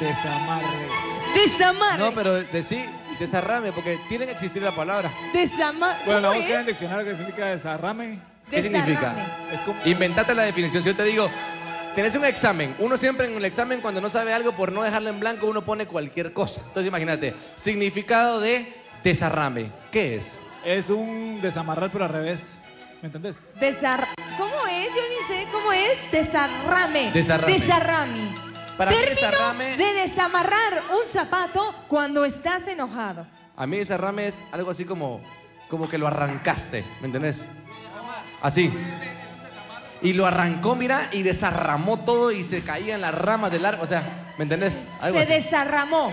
desamarre. Desamarre. No, pero decí desarrame, porque tiene que existir la palabra. Desamarre. Bueno, la ¿Cómo busqué en el diccionario que significa desarrame. ¿Qué significa? Es como... Inventate la definición. Si yo te digo, tenés un examen. Uno siempre en el examen, cuando no sabe algo, por no dejarlo en blanco, uno pone cualquier cosa. Entonces imagínate, significado de desarrame. ¿Qué es? Es un desamarrar, pero al revés. ¿Me entendés? Desar... ¿Cómo es? Yo ni sé cómo es. Desarrame. Desarrame. Desarrame. Para mí Término desarrame, de desamarrar un zapato cuando estás enojado. A mí desarrame es algo así como, como que lo arrancaste, ¿me entendés? Así. Y lo arrancó, mira, y desarramó todo y se caía en las ramas del árbol. O sea, ¿me entendés? Algo se así. desarramó.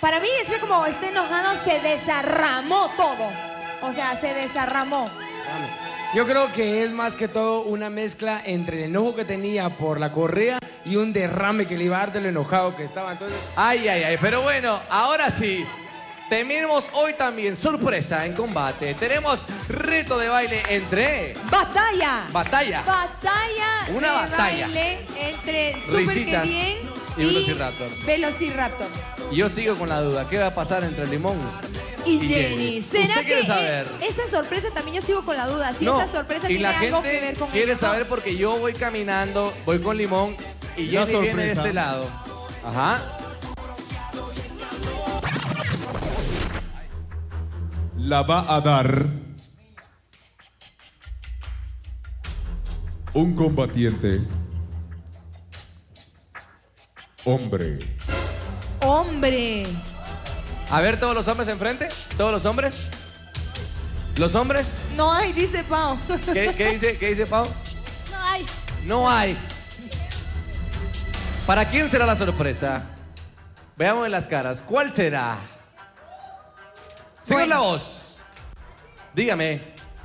Para mí es que como está enojado, se desarramó todo. O sea, se desarramó. Yo creo que es más que todo una mezcla entre el enojo que tenía por la correa y un derrame que le iba a dar de lo enojado que estaba. Entonces, Ay, ay, ay. Pero bueno, ahora sí. Tenemos hoy también sorpresa en combate. Tenemos reto de baile entre. Batalla. Batalla. Batalla Una de batalla. baile entre Super Que Risitas Bien y Velociraptor. Velociraptor. Y yo sigo con la duda. ¿Qué va a pasar entre Limón Y, Y Jenny. Jenny. ¿Será ¿Usted que quiere saber? esa sorpresa también yo sigo con la duda? Si No, esa sorpresa y tiene la algo gente que ver con quiere ellos dos. saber porque yo voy caminando, voy con Limón y Jenny viene de sorpresa. este lado. Ajá. La va a dar un combatiente hombre. Hombre. A ver, todos los hombres enfrente. Todos los hombres. Los hombres. No hay, dice Pau. ¿Qué, qué dice, qué dice Pau? No hay. No hay. ¿Para quién será la sorpresa? Veamos en las caras. ¿Cuál será? Bueno. la voz. Dígame.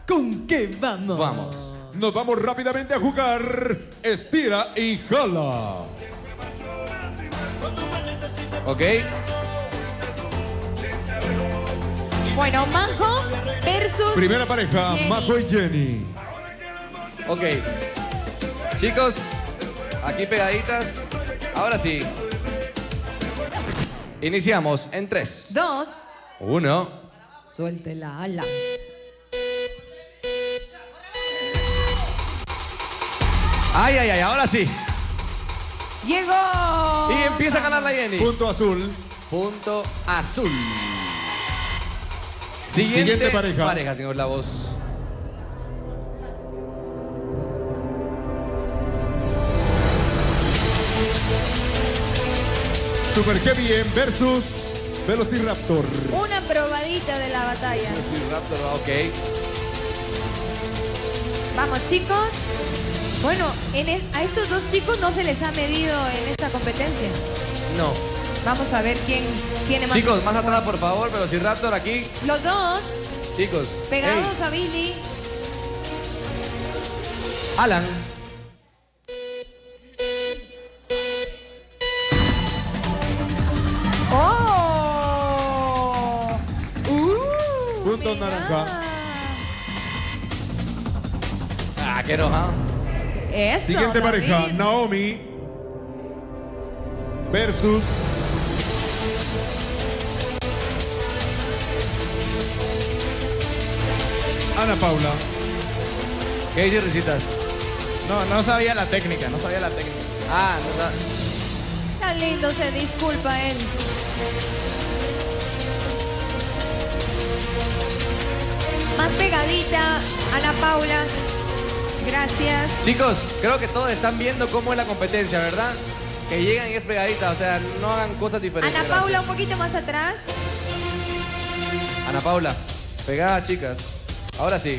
¿Con qué vamos? Vamos. Nos vamos rápidamente a jugar. Estira y jala. ¿Ok? Bueno, Majo versus. Primera pareja, Jenny. Majo y Jenny. Ok. Chicos, aquí pegaditas. Ahora sí. Iniciamos en 3, Dos. 1. Suelte la ala. Ay, ay, ay, ahora sí. Llegó. Y empieza a ganar la Jenny. Punto azul. Punto azul. Siguiente, Siguiente pareja. Pareja, señor La Voz. Super Kevin versus Velociraptor. Una probadita de la batalla. Raptor, ok. Vamos, chicos. Bueno, en es- a estos dos chicos no se les ha medido en esta competencia. No. Vamos a ver quién tiene más. Chicos, más atrás, por favor. Velociraptor aquí. Los dos Chicos. pegados a Billy. Alan. ¡Uh! Punto mira. naranja. Ah, qué enojado. Eso, Siguiente David. pareja, Naomi versus Ana Paula. ¿Qué dice Risitas? No, no sabía la técnica, no sabía la técnica. Ah, no está. Tan lindo, se disculpa él. Más pegadita, Ana Paula. Gracias. Chicos, creo que todos están viendo cómo es la competencia, ¿verdad? Que llegan y es pegadita, o sea, no hagan cosas diferentes. Ana gracias. Paula un poquito más atrás. Ana Paula, pegada, chicas. Ahora sí.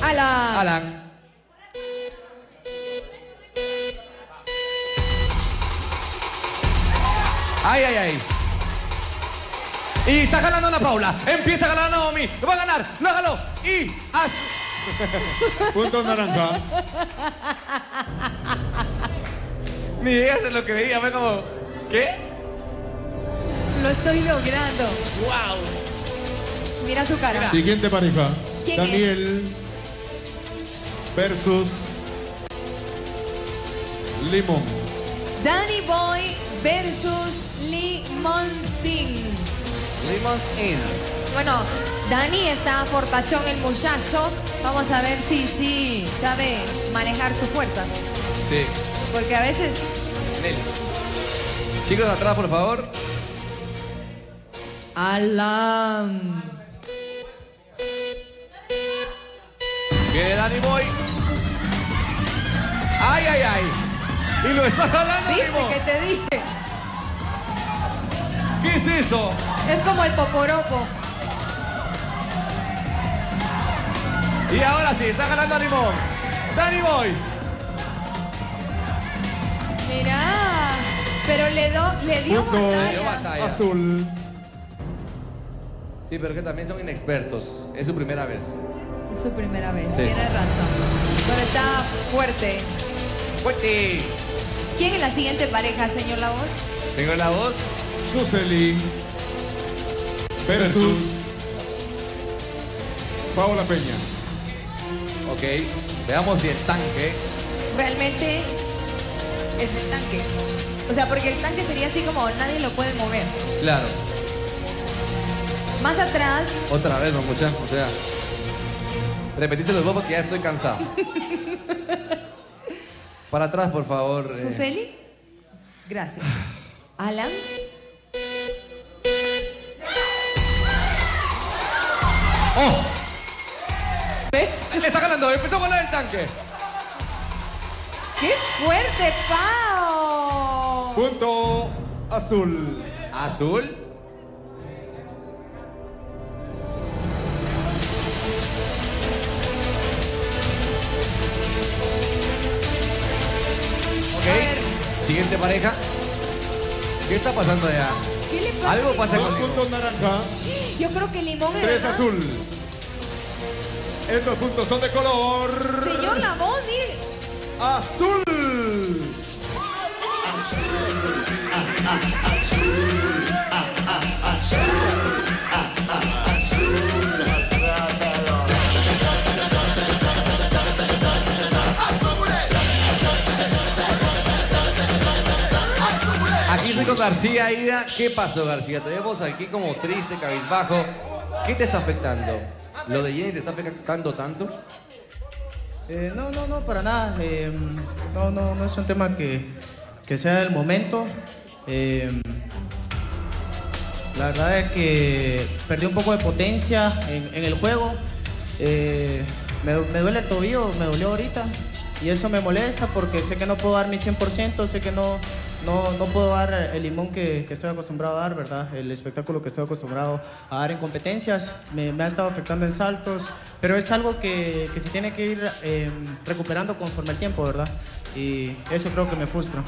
Alan. Alan. Ay, ay, ay. Y está ganando Ana Paula. Empieza a ganar Naomi. Lo va a ganar. Lo ganó. Y. haz- Punto naranja. Ni digas lo que veía. Fue como. ¿Qué? Lo estoy logrando. ¡Wow! Mira su cara. Siguiente pareja, ¿Quién Daniel versus Limón. Danny Boy versus Limon Singh. Bueno, Dani está fortachón el muchacho. Vamos a ver si sí sabe manejar su fuerza. Sí. Porque a veces Nelly. Chicos, atrás, por favor. Alan. Viene Danny Boy. ¡Ay, ay, ay! Y lo está jalando, ¿Viste que te dije? ¿Qué es eso? Es como el poporopo. Y ahora sí, está ganando a Limón. Danny Boy. Mira, pero le, do, le dio Punto dio batalla. batalla. azul. Sí, pero que también son inexpertos. Es su primera vez. Es su primera vez, Sí. tiene razón. Pero está fuerte. ¡Fuerte! ¿Quién es la siguiente pareja, señor La Voz? Tengo la voz. Suseli versus Paola Peña. Ok, veamos si el tanque. Realmente es el tanque. O sea, porque el tanque sería así como nadie lo puede mover. Claro, Más atrás, otra vez, no mucha. O sea, repetiste los dos porque ya estoy cansado. Para atrás, por favor. eh. Suseli. Gracias. Alan. ¡Oh! ¿Ves? Le está ganando, empezó a volar el tanque. ¡Qué fuerte, Pau! Punto azul. Azul. Ok, siguiente pareja. ¿Qué está pasando allá? ¿Qué le pasa? Algo pasa Dos con Limón. puntos naranja. Yo creo que limón es Tres azul. Estos puntos son de color Señor La Voz, mire. azul. Aquí estoy García, Ida. ¿Qué pasó, García? Te vemos aquí como triste, cabizbajo. ¿Qué te está afectando? ¿Lo de Jenny te está afectando tanto? Eh, no, no, no, para nada. Eh, no, no, no es un tema que, que sea del momento. Eh, la verdad es que perdí un poco de potencia en, el juego. Me, me duele el tobillo, me dolió ahorita. Y eso me molesta porque sé que no puedo dar mi 100%, sé que no, no, no puedo dar el limón que, que estoy acostumbrado a dar, ¿verdad? El espectáculo que estoy acostumbrado a dar en competencias. Me, me ha estado afectando en saltos, pero es algo que, que se tiene que ir eh, recuperando conforme el tiempo, ¿verdad? Y eso creo que me frustra.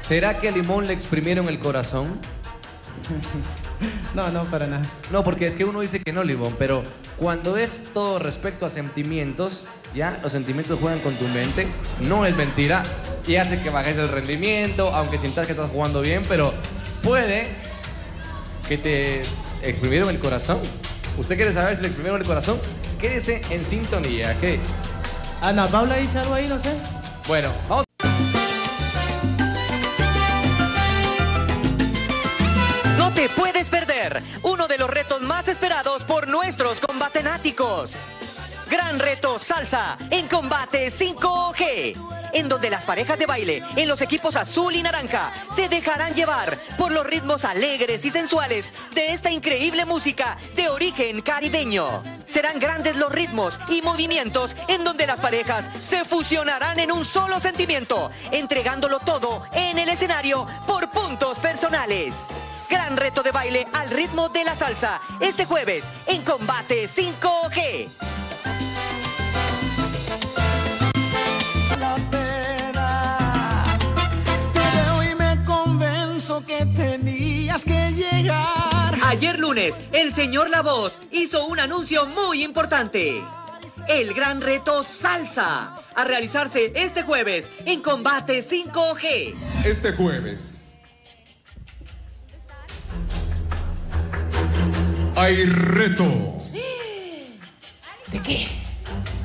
¿Será que a Limón le exprimieron el corazón? No, no, para nada. No, porque es que uno dice que no, Limón, pero cuando es todo respecto a sentimientos, ya los sentimientos juegan con tu mente, no es mentira, y hace que bajes el rendimiento, aunque sientas que estás jugando bien, pero puede que te exprimieron el corazón. ¿Usted quiere saber si le exprimieron el corazón? Quédese en sintonía, ¿qué? Ana Paula dice algo ahí, no sé. Bueno, vamos. No te puedes perder uno de los retos más esperados por nuestros combatenáticos. Gran reto salsa en combate 5G, en donde las parejas de baile en los equipos azul y naranja se dejarán llevar por los ritmos alegres y sensuales de esta increíble música de origen caribeño. Serán grandes los ritmos y movimientos en donde las parejas se fusionarán en un solo sentimiento, entregándolo todo en el escenario por puntos personales. Gran reto de baile al ritmo de la salsa este jueves en Combate 5G. Que tenías que llegar. Ayer lunes, el señor La Voz hizo un anuncio muy importante. El gran reto salsa a realizarse este jueves en Combate 5G. Este jueves. Hay reto. ¿De qué?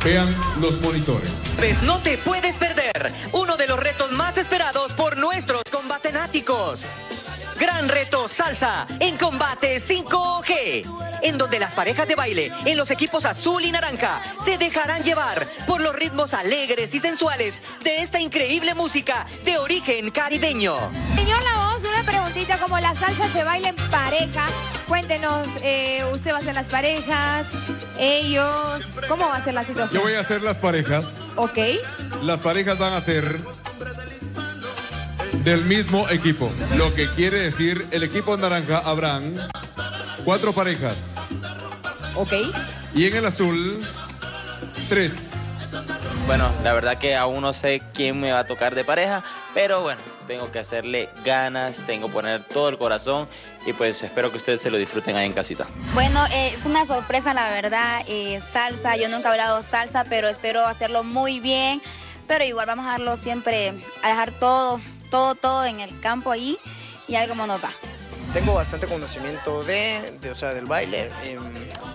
Vean los monitores. Pues no te puedes perder uno de los retos más esperados por nuestros Gran reto salsa en combate 5G, en donde las parejas de baile en los equipos azul y naranja se dejarán llevar por los ritmos alegres y sensuales de esta increíble música de origen caribeño. Señor La Voz, una preguntita, como la salsa se baila en pareja, cuéntenos, eh, usted va a hacer las parejas, ellos, ¿cómo va a ser la situación? Yo voy a hacer las parejas. Ok. Las parejas van a ser del mismo equipo. Lo que quiere decir el equipo naranja habrán cuatro parejas. Ok. Y en el azul, tres. Bueno, la verdad que aún no sé quién me va a tocar de pareja, pero bueno, tengo que hacerle ganas, tengo que poner todo el corazón y pues espero que ustedes se lo disfruten ahí en casita. Bueno, eh, es una sorpresa la verdad, eh, salsa, yo nunca he hablado salsa, pero espero hacerlo muy bien, pero igual vamos a darlo siempre, a dejar todo, todo, todo en el campo ahí y a ver cómo nos va. Tengo bastante conocimiento de, de, o sea, del baile. em,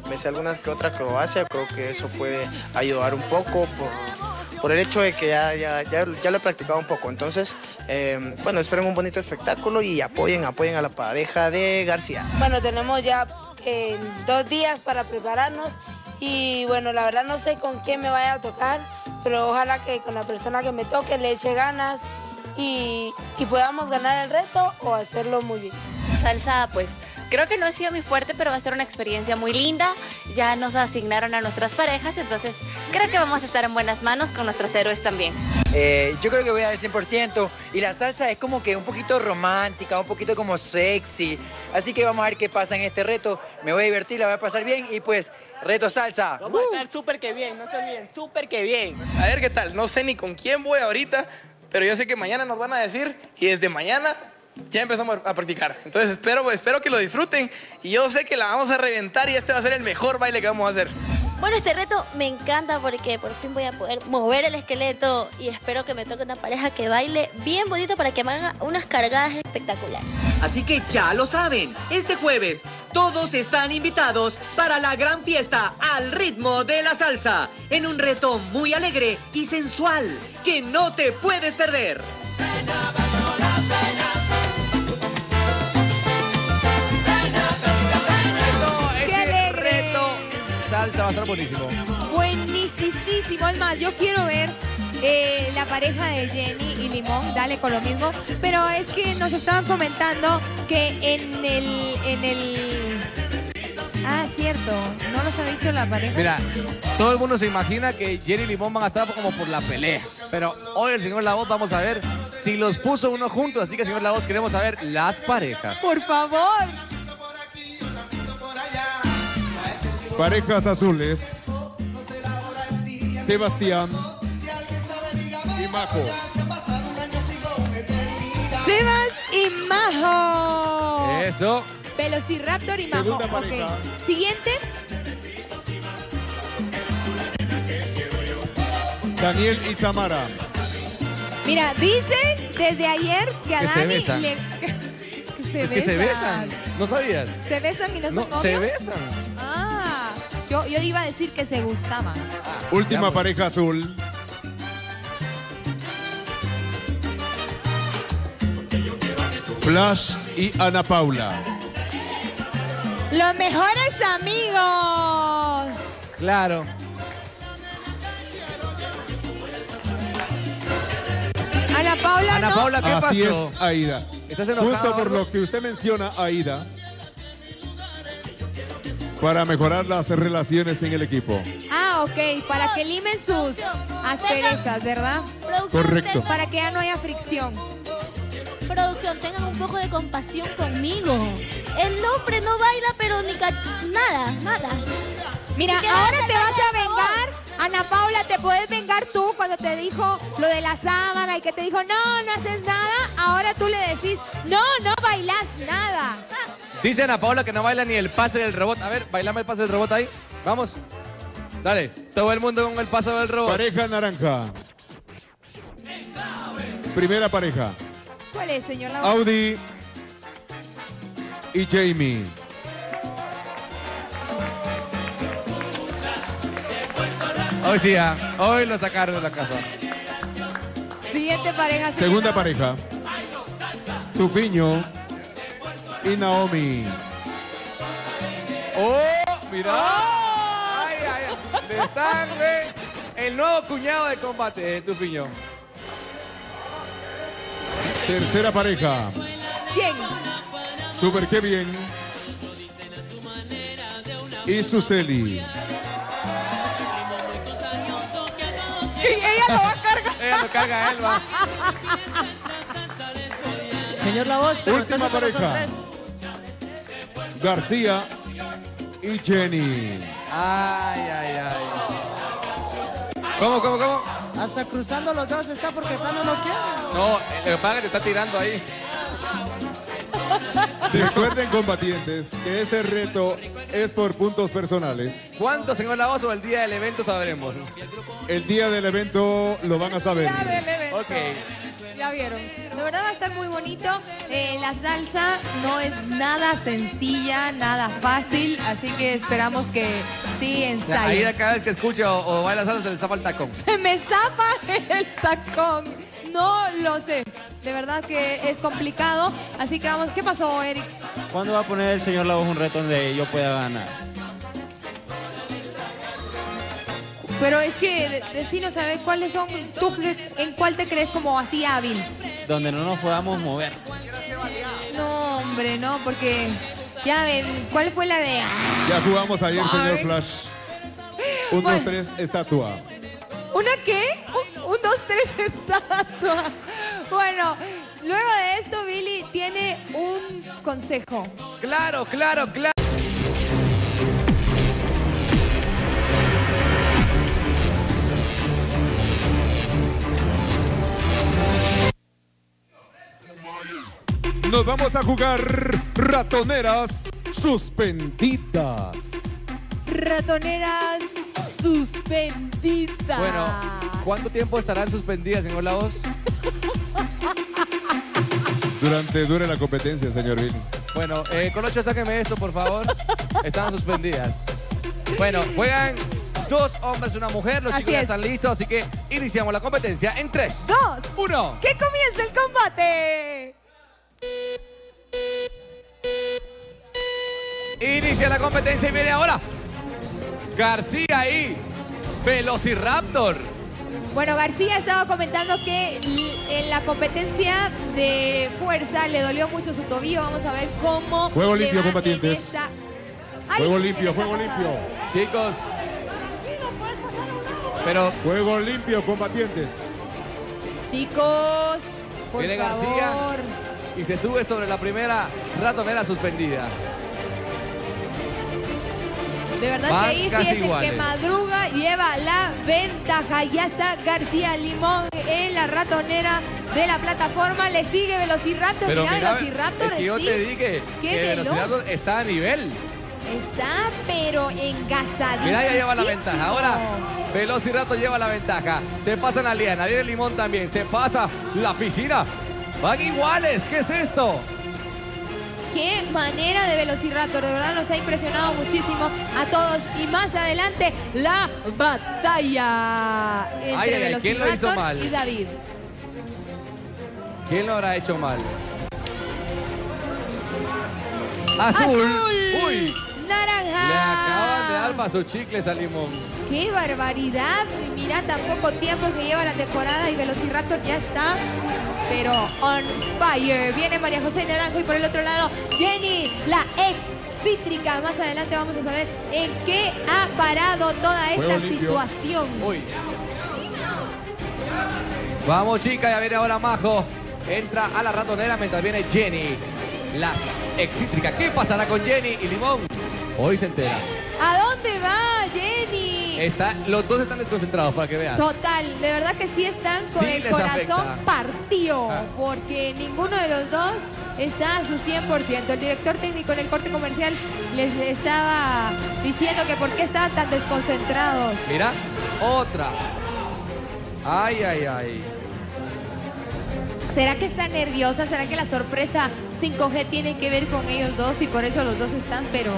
me sé algunas que otras acrobacia. Creo que eso puede ayudar un poco por, por el hecho de que ya, ya, ya, ya lo he practicado un poco. Entonces, em, bueno, esperen un bonito espectáculo y apoyen, apoyen a la pareja de García. Bueno, tenemos ya eh, dos días para prepararnos y bueno, la verdad no sé con quién me vaya a tocar, pero ojalá que con la persona que me toque le eche ganas y, y podamos ganar el reto o hacerlo muy bien. Salsa, pues creo que no ha sido muy fuerte, pero va a ser una experiencia muy linda. Ya nos asignaron a nuestras parejas, entonces creo que vamos a estar en buenas manos con nuestros héroes también. Eh, yo creo que voy a dar 100% y la salsa es como que un poquito romántica, un poquito como sexy. Así que vamos a ver qué pasa en este reto. Me voy a divertir, la voy a pasar bien y pues, reto salsa. Vamos a estar súper que bien, no se olviden, súper que bien. A ver qué tal, no sé ni con quién voy ahorita, pero yo sé que mañana nos van a decir y desde mañana ya empezamos a practicar. Entonces espero, espero que lo disfruten y yo sé que la vamos a reventar y este va a ser el mejor baile que vamos a hacer. Bueno, este reto me encanta porque por fin voy a poder mover el esqueleto y espero que me toque una pareja que baile bien bonito para que me haga unas cargadas espectaculares. Así que ya lo saben, este jueves todos están invitados para la gran fiesta al ritmo de la salsa, en un reto muy alegre y sensual que no te puedes perder. Salsa va a estar buenísimo. Buenísimo. Es más, yo quiero ver eh, la pareja de Jenny y Limón, dale con lo mismo. Pero es que nos estaban comentando que en el. En el... Ah, cierto. No nos ha dicho la pareja. Mira, todo el mundo se imagina que Jerry y Limón van a estar como por la pelea. Pero hoy el señor La Voz vamos a ver si los puso uno juntos. Así que, señor La Voz, queremos saber las parejas. Por favor. Parejas azules. Sebastián y Majo. Sebas y Majo. Eso. Velociraptor y Majo. Segunda Ok. pareja. Siguiente. Daniel y Samara. Mira, dicen desde ayer que a Que se Dani besan. le. que se es que se besan. ¿No sabías? ¿Se besan y no son No, novios? se besan. Yo, yo iba a decir que se gustaban. Última pareja azul. Flash y Ana Paula. Los mejores amigos. Claro. Ana Paula, Ana ¿no? Paula, ¿qué Así pasó? es, Aida. ¿Estás enojada, Justo por lo que usted menciona, Aida. Para mejorar las relaciones en el equipo. Ah, ok, para que limen sus asperezas, ¿verdad? Correcto. Para que ya no haya fricción. Producción, tengan un poco de compasión conmigo. El hombre no baila, pero ni nada, nada. Mira, ahora te vas a vengar. Ana Paula, te puedes vengar tú cuando te dijo lo de la sábana y que te dijo, no, no haces nada. Ahora tú le decís, no, no bailas nada. Dice Ana Paula que no baila ni el pase del robot. A ver, bailame el pase del robot ahí. Vamos. Dale. Todo el mundo con el pase del robot. Pareja naranja. Primera pareja. ¿Cuál es, señor? Audi y Jamie. Hoy sí, ah, hoy lo sacaron de la casa. Siguiente pareja. Segunda pareja. Tufiño y Naomi. ¡Oh! ¡Mira! ¡Ay, ay, ay! Le están, güey, El nuevo cuñado de combate de Tupiño. Tercera pareja. ¿Quién? Super Kevin y Suseli. Y ella lo va a cargar. Ella lo carga a él, va. Señor La Voz, pero Última pareja. García y Jenny. Ay, ay, ay. ¿Cómo, cómo, cómo? Hasta cruzando los dos está porque Tano no quiere. No, el te está tirando ahí. Recuerden, combatientes, que este reto es por puntos personales. ¿Cuánto, señor Lavoz, o el día del evento sabremos? El día del evento lo van a saber. Ok. Ya vieron. De verdad va a estar muy bonito. Eh, la salsa no es nada sencilla, nada fácil, así que esperamos que sí Ahí ensayen. cada vez que escucha o, o baila salsa se le zapa el tacón. Se me zapa el tacón. No lo sé. De verdad que es complicado. Así que vamos. ¿Qué pasó, Eric? ¿Cuándo va a poner el señor La Voz un reto donde yo pueda ganar? Pero es que a ver cuáles son. ¿Tú en cuál te crees como así hábil? Donde no nos podamos mover. No, hombre, no, porque. Ya ven, ¿cuál fue la de.? Ya jugamos ayer, señor. Flash. Un, Bueno. dos, tres, estatua. ¿Una qué? Tres, estatua. Bueno, luego de esto, Billy tiene un consejo. Claro, claro, claro. Nos vamos a jugar ratoneras suspendidas. Ratoneras suspendidas. Bueno, ¿cuánto tiempo estarán suspendidas, señor Lavoz? Durante dure la competencia, señor Billy. Bueno, eh, Colocho, sáqueme esto, por favor. Están suspendidas. Bueno, juegan dos hombres y una mujer. Los Así chicos ya es. están listos, así que iniciamos la competencia en tres. Dos. Uno. ¡Que comience el combate! Inicia la competencia y viene ahora. García y Velociraptor. Bueno, García estaba comentando que en la competencia de fuerza le dolió mucho su tobillo. Vamos a ver cómo. Juego le limpio, va en combatientes. esta- Ay, Juego ¿qué limpio, juego limpio. Chicos. Pero. Juego limpio, combatientes. Chicos, por Viene favor. García y se sube sobre la primera ratonera suspendida. De verdad Van que ahí sí es el que madruga, lleva la ventaja. Ya está García Limón en la ratonera de la plataforma. Le sigue Velociraptor. Pero Velociraptor es que yo sí, te dije que. Velociraptor está a nivel. Está, pero engasadísimo. Mira, ya lleva la ventaja. Ahora, Velociraptor lleva la ventaja. Se pasa la liana, viene Limón también. Se pasa la piscina. Van iguales. ¿Qué es esto? Qué manera de Velociraptor, de verdad nos ha impresionado muchísimo a todos. Y más adelante, la batalla entre Ay, ay, ay, ¿quién lo hizo mal? y David. ¿Quién lo habrá hecho mal? Azul. Uy, Naranja. le acaban de dar para sus chicles a Limón. ¡Qué barbaridad! Y Mira tan poco tiempo que lleva la temporada y Velociraptor ya está, pero on fire. Viene María José Naranjo y por el otro lado, Jenny, la ex cítrica. Más adelante vamos a saber en qué ha parado toda esta situación. Uy. Vamos, chica, ya viene ahora Majo. Entra a la ratonera mientras viene Jenny. Las excítricas. ¿Qué pasará con Jenny y Limón? Hoy se entera. ¿A dónde va Jenny? Está, los dos están desconcentrados para que veas. Total, de verdad que sí están con Sí el corazón afecta. partido, Ah. porque ninguno de los dos está a su 100%. El director técnico en el corte comercial les estaba diciendo que por qué estaban tan desconcentrados. Mira, otra. Ay, ay, ay. ¿Será que están nerviosas? ¿Será que la sorpresa 5G tiene que ver con ellos dos y por eso los dos están, pero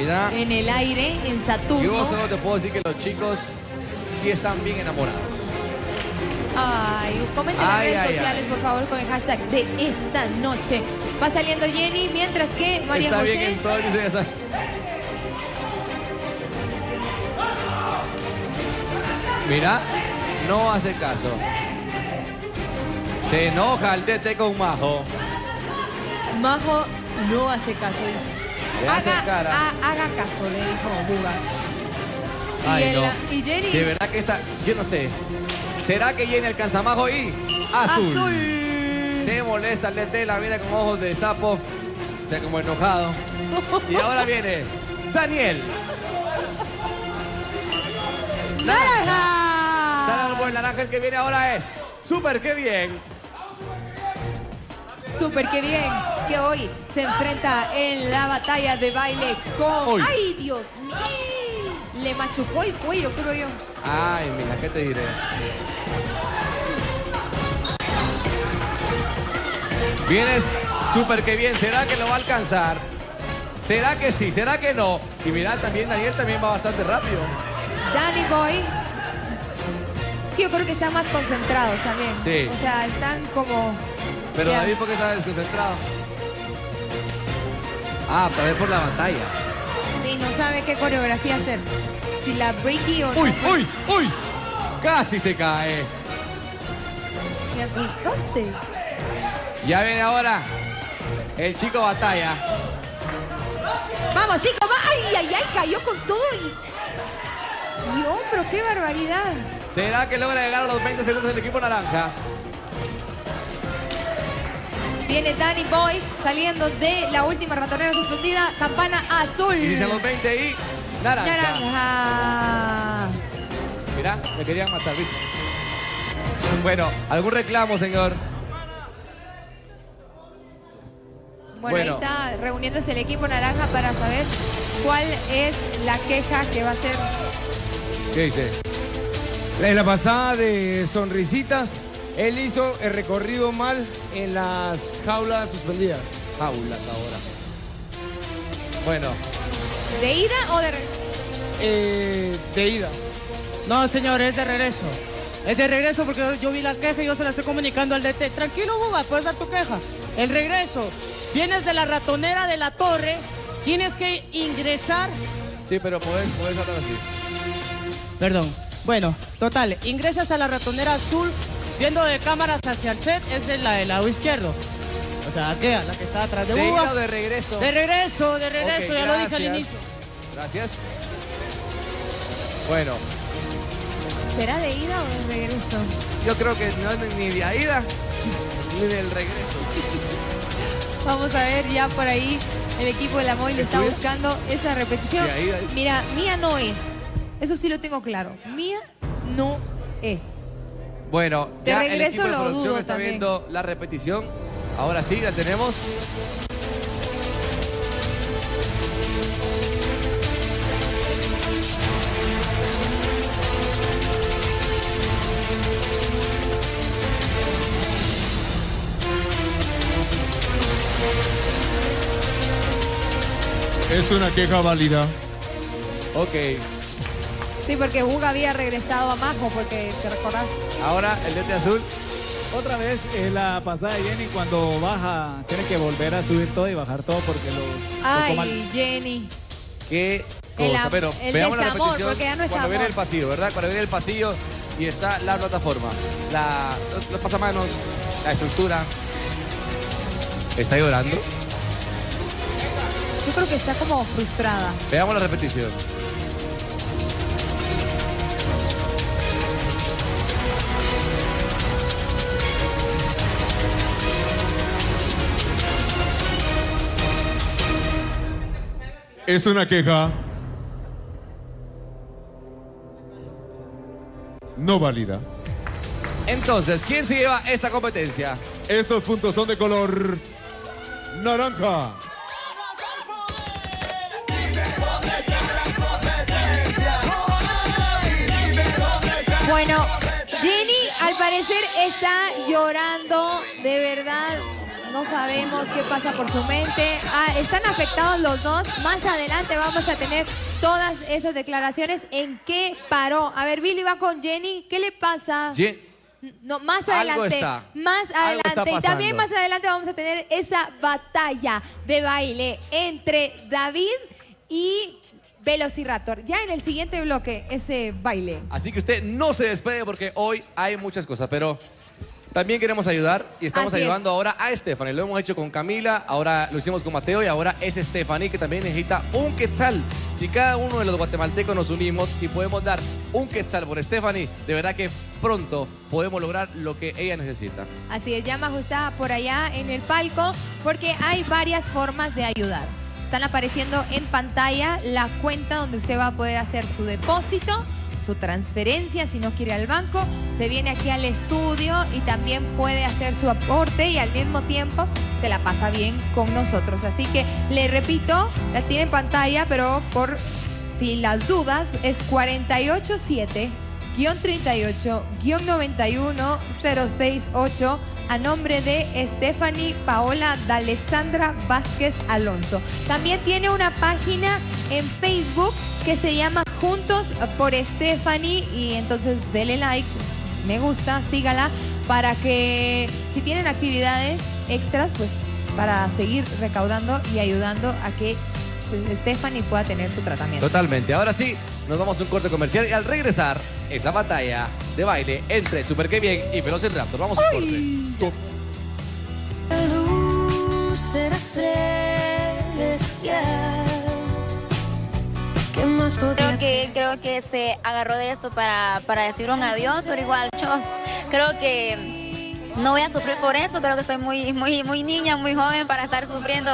En el aire, en Yo Saturno? solo te puedo decir que los chicos sí están bien enamorados. Ay, comenten en redes ay, sociales, ay. por favor, con el hashtag de esta noche. Va saliendo Jenny, mientras que María Está José... bien. Mira, no hace caso. Se enoja el TT con Majo. Majo no hace caso, dice. Le haga, cara. ha- haga caso, le dijo Buga. Y, Ay, el- no. y Jenny, De verdad que está, yo no sé. ¿Será que Jenny alcanza a Majo y azul? azul. Se molesta el DT, la mira con ojos de sapo. O sea, como enojado. Y ahora viene Daniel. ¡Naranja! Sale el buen naranja, el que viene ahora es. Súper, qué bien. Súper, qué bien que hoy se enfrenta en la batalla de baile con... Uy. ¡Ay, Dios mío! Le machucó el cuello, creo yo. Ay, mira, ¿qué te diré? Vienes súper que bien. ¿Será que lo va a alcanzar? ¿Será que sí? ¿Será que no? Y mira, también Daniel también va bastante rápido. Danny Boy. Es que yo creo que están más concentrados también. Sí. O sea, están como... Pero David, ¿por qué está desconcentrado? Ah, tal vez por la batalla. Sí, no sabe qué coreografía hacer. Si la breaky o ¡Uy, no. uy, uy! Casi se cae. Me asustaste. Ya viene ahora el chico batalla. Vamos, chicos, va. ¡Ay, ay, ay! Cayó con todo y... Dios, pero qué barbaridad. ¿Será que logra llegar a los 20 segundos del equipo naranja? Viene Danny Boy saliendo de la última ratonera suspendida. Campana azul. Inician los 20 y naranja. Naranja. Mira, me querían matar, ¿viste? Bueno, ¿algún reclamo, señor? Bueno, Bueno. ahí está reuniéndose el equipo naranja para saber cuál es la queja que va a ser. ¿Qué dice? En la pasada de Sonrisitas, él hizo el recorrido mal en las jaulas suspendidas. Jaulas ahora. Bueno, ¿De ida o de.? re- Eh, de ida. No, señor, es de regreso. Es de regreso porque yo, yo vi la queja y yo se la estoy comunicando al DT. Tranquilo, Buga, puedes dar tu queja. El regreso. Vienes de la ratonera de la torre, tienes que ingresar. sí, pero podés hablar así. Perdón. Bueno, total, ingresas a la ratonera azul, viendo de cámaras hacia el set, es de la del lado izquierdo. O sea, aquella, la que está atrás de ¿De ida o de regreso? De regreso, de regreso, ya lo dije al gracias. inicio. Gracias. Bueno, ¿Será de ida o de regreso? yo creo que no es ni de ida ni del regreso. Vamos a ver ya por ahí. El equipo de la ¿Es está buscando esa repetición. De de. Mira, mía no es. Eso sí lo tengo claro. Mía no es. Bueno, De ya el regreso equipo de lo producción dudo está también. viendo la repetición. Ahora sí, la tenemos. Es una queja válida. Ok. Sí, porque Buga había regresado a Majo, porque te recordás. Ahora el DT azul. Otra vez es la pasada de Jenny cuando baja, tiene que volver a subir todo y bajar todo porque lo tocó mal. Ay, Jenny. Qué cosa. Pero el veamos la repetición porque ya no es cuando viene el pasillo, ¿verdad? Cuando viene el pasillo y está la plataforma, la, los, los pasamanos, la estructura. ¿Está llorando? Yo creo que está como frustrada. Veamos la repetición. Es una queja no válida. Entonces, ¿quién se lleva esta competencia? Estos puntos son de color naranja. Bueno, Jenny al parecer está llorando, de verdad. No sabemos qué pasa por su mente. Ah, están afectados los dos. Más adelante vamos a tener todas esas declaraciones. ¿En qué paró? A ver, Billy va con Jenny. ¿Qué le pasa? Ye- No, más Algo adelante. está. Más adelante. Y también más adelante vamos a tener esa batalla de baile entre David y Velociraptor. Ya en el siguiente bloque, ese baile. Así que usted no se despegue porque hoy hay muchas cosas, pero También queremos ayudar y estamos Así es. ayudando ahora a Stephanie. Lo hemos hecho con Camila, ahora lo hicimos con Mateo y ahora es Stephanie que también necesita un quetzal. Si cada uno de los guatemaltecos nos unimos y podemos dar un quetzal por Stephanie, de verdad que pronto podemos lograr lo que ella necesita. Así es, llama ajustada por allá en el palco porque hay varias formas de ayudar. Están apareciendo en pantalla la cuenta donde usted va a poder hacer su depósito, su transferencia si no quiere al banco, se viene aquí al estudio y también puede hacer su aporte y al mismo tiempo se la pasa bien con nosotros. Así que le repito, la tiene en pantalla, pero por si las dudas es 487 38 91 068 a nombre de Stephanie Paola D'Alessandra Vázquez Alonso. También tiene una página en Facebook que se llama Juntos por Stephanie y entonces dele like, me gusta, sígala para que si tienen actividades extras, pues para seguir recaudando y ayudando a que Stephanie pueda tener su tratamiento. Totalmente. Ahora sí, nos vamos a un corte comercial y al regresar, esa batalla de baile entre Super Que Bien y Velociraptor. Vamos a un corte. luz será celestial. ¿Qué más Creo que, creo que se agarró de esto para, para decir un adiós, pero igual yo creo que no voy a sufrir por eso. Creo que soy muy, muy, muy niña, muy joven para estar sufriendo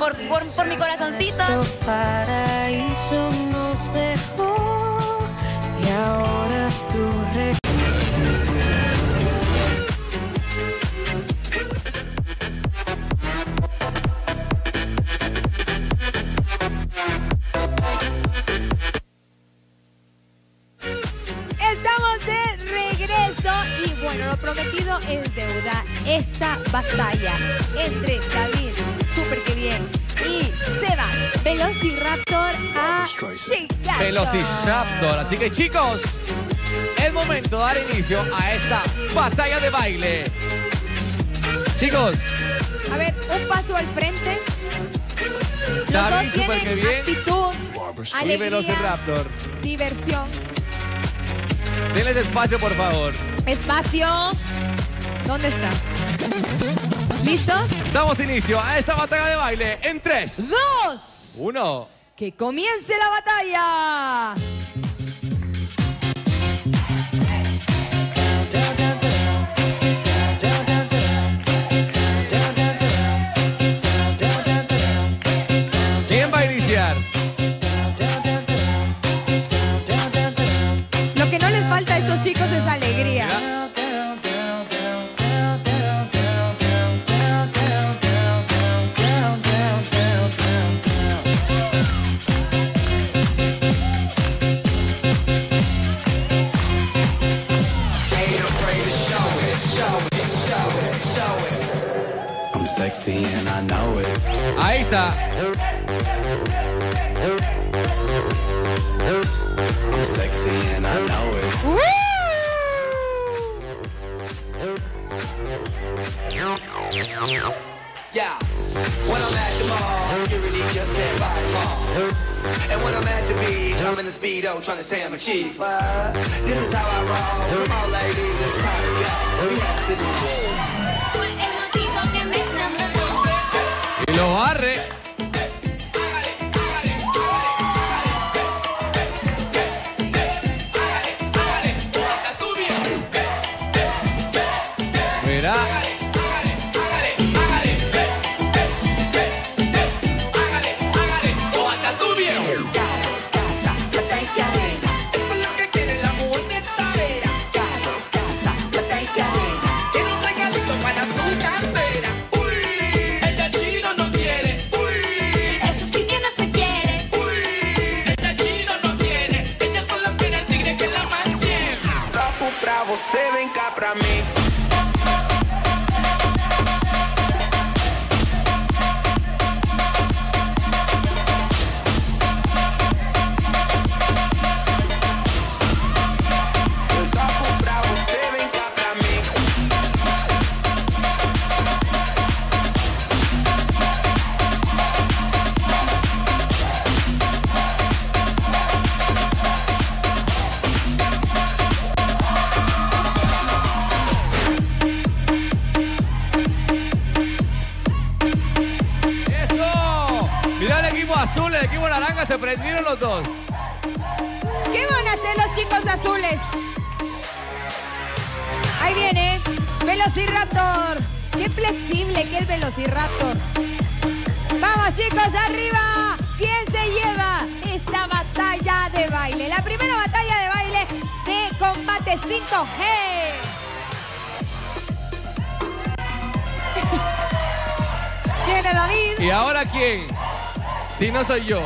por, por, por mi corazoncito. Nuestro paraíso nos dejó y ahora tú lo prometido es deuda. Esta batalla entre David, súper que bien, y Seba, Velociraptor a llegado. Velociraptor. Así que chicos, es momento de dar inicio a esta batalla de baile. Chicos, A ver, un paso al frente. Los David, dos súper que tienen bien. actitud, y alegría, Velociraptor. diversión, Denles espacio, por favor. espacio. ¿Dónde está? ¿Listos? Damos inicio a esta batalla de baile en 3, ¡Dos! 1. ¡Que comience la batalla! cheese. Soy yo.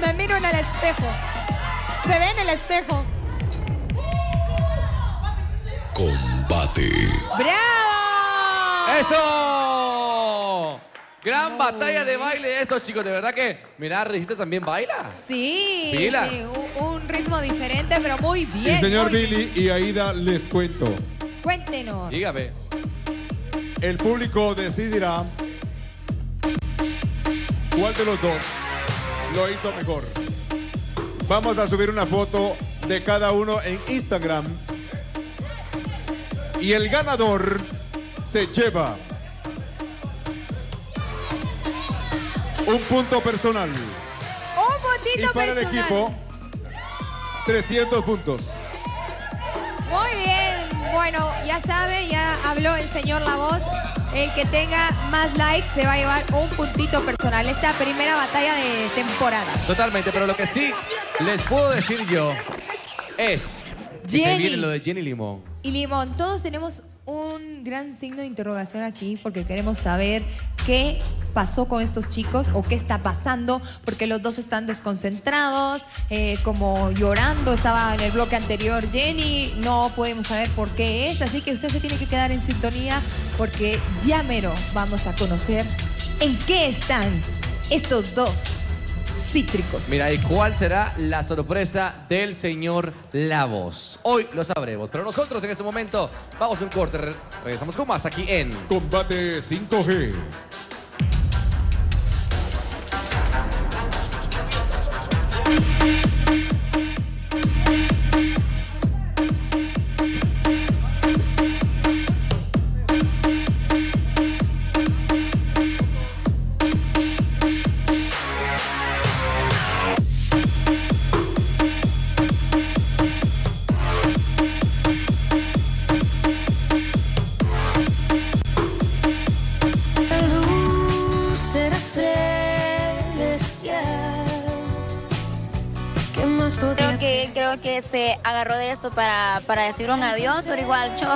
Me miro en el espejo. Se ve en el espejo. Combate. ¡Bravo! ¡Eso! Gran batalla de baile de estos chicos. De verdad que, mira, Risita también baila. Sí, Pilas. sí, un, un ritmo diferente, pero muy bien. Y señor Billy y Aida, les cuento. Cuéntenos. Dígame. El público decidirá cuál de los dos lo hizo mejor. Vamos a subir una foto de cada uno en Instagram. Y el ganador se lleva un punto personal. Un Y puntito para el equipo, 300 puntos. Muy bien. Bueno, ya sabe, ya habló el señor La Voz. El que tenga más likes se va a llevar un puntito personal. Esta primera batalla de temporada. Totalmente, pero lo que sí les puedo decir yo es que se Jenny. viene lo de Jenny Limón. Y Limón, todos tenemos un gran signo de interrogación aquí porque queremos saber qué pasó con estos chicos o qué está pasando porque los dos están desconcentrados, eh, como llorando. Estaba en el bloque anterior Jenny, no podemos saber por qué es, así que usted se tiene que quedar en sintonía porque ya mero vamos a conocer en qué están estos dos cítricos. Mira, ¿y cuál será la sorpresa del señor La Voz? Hoy lo sabremos, pero nosotros en este momento vamos a un corte. Re- Regresamos con más aquí en Combate 5G. Creo que se agarró de esto para, para decir un adiós, pero igual yo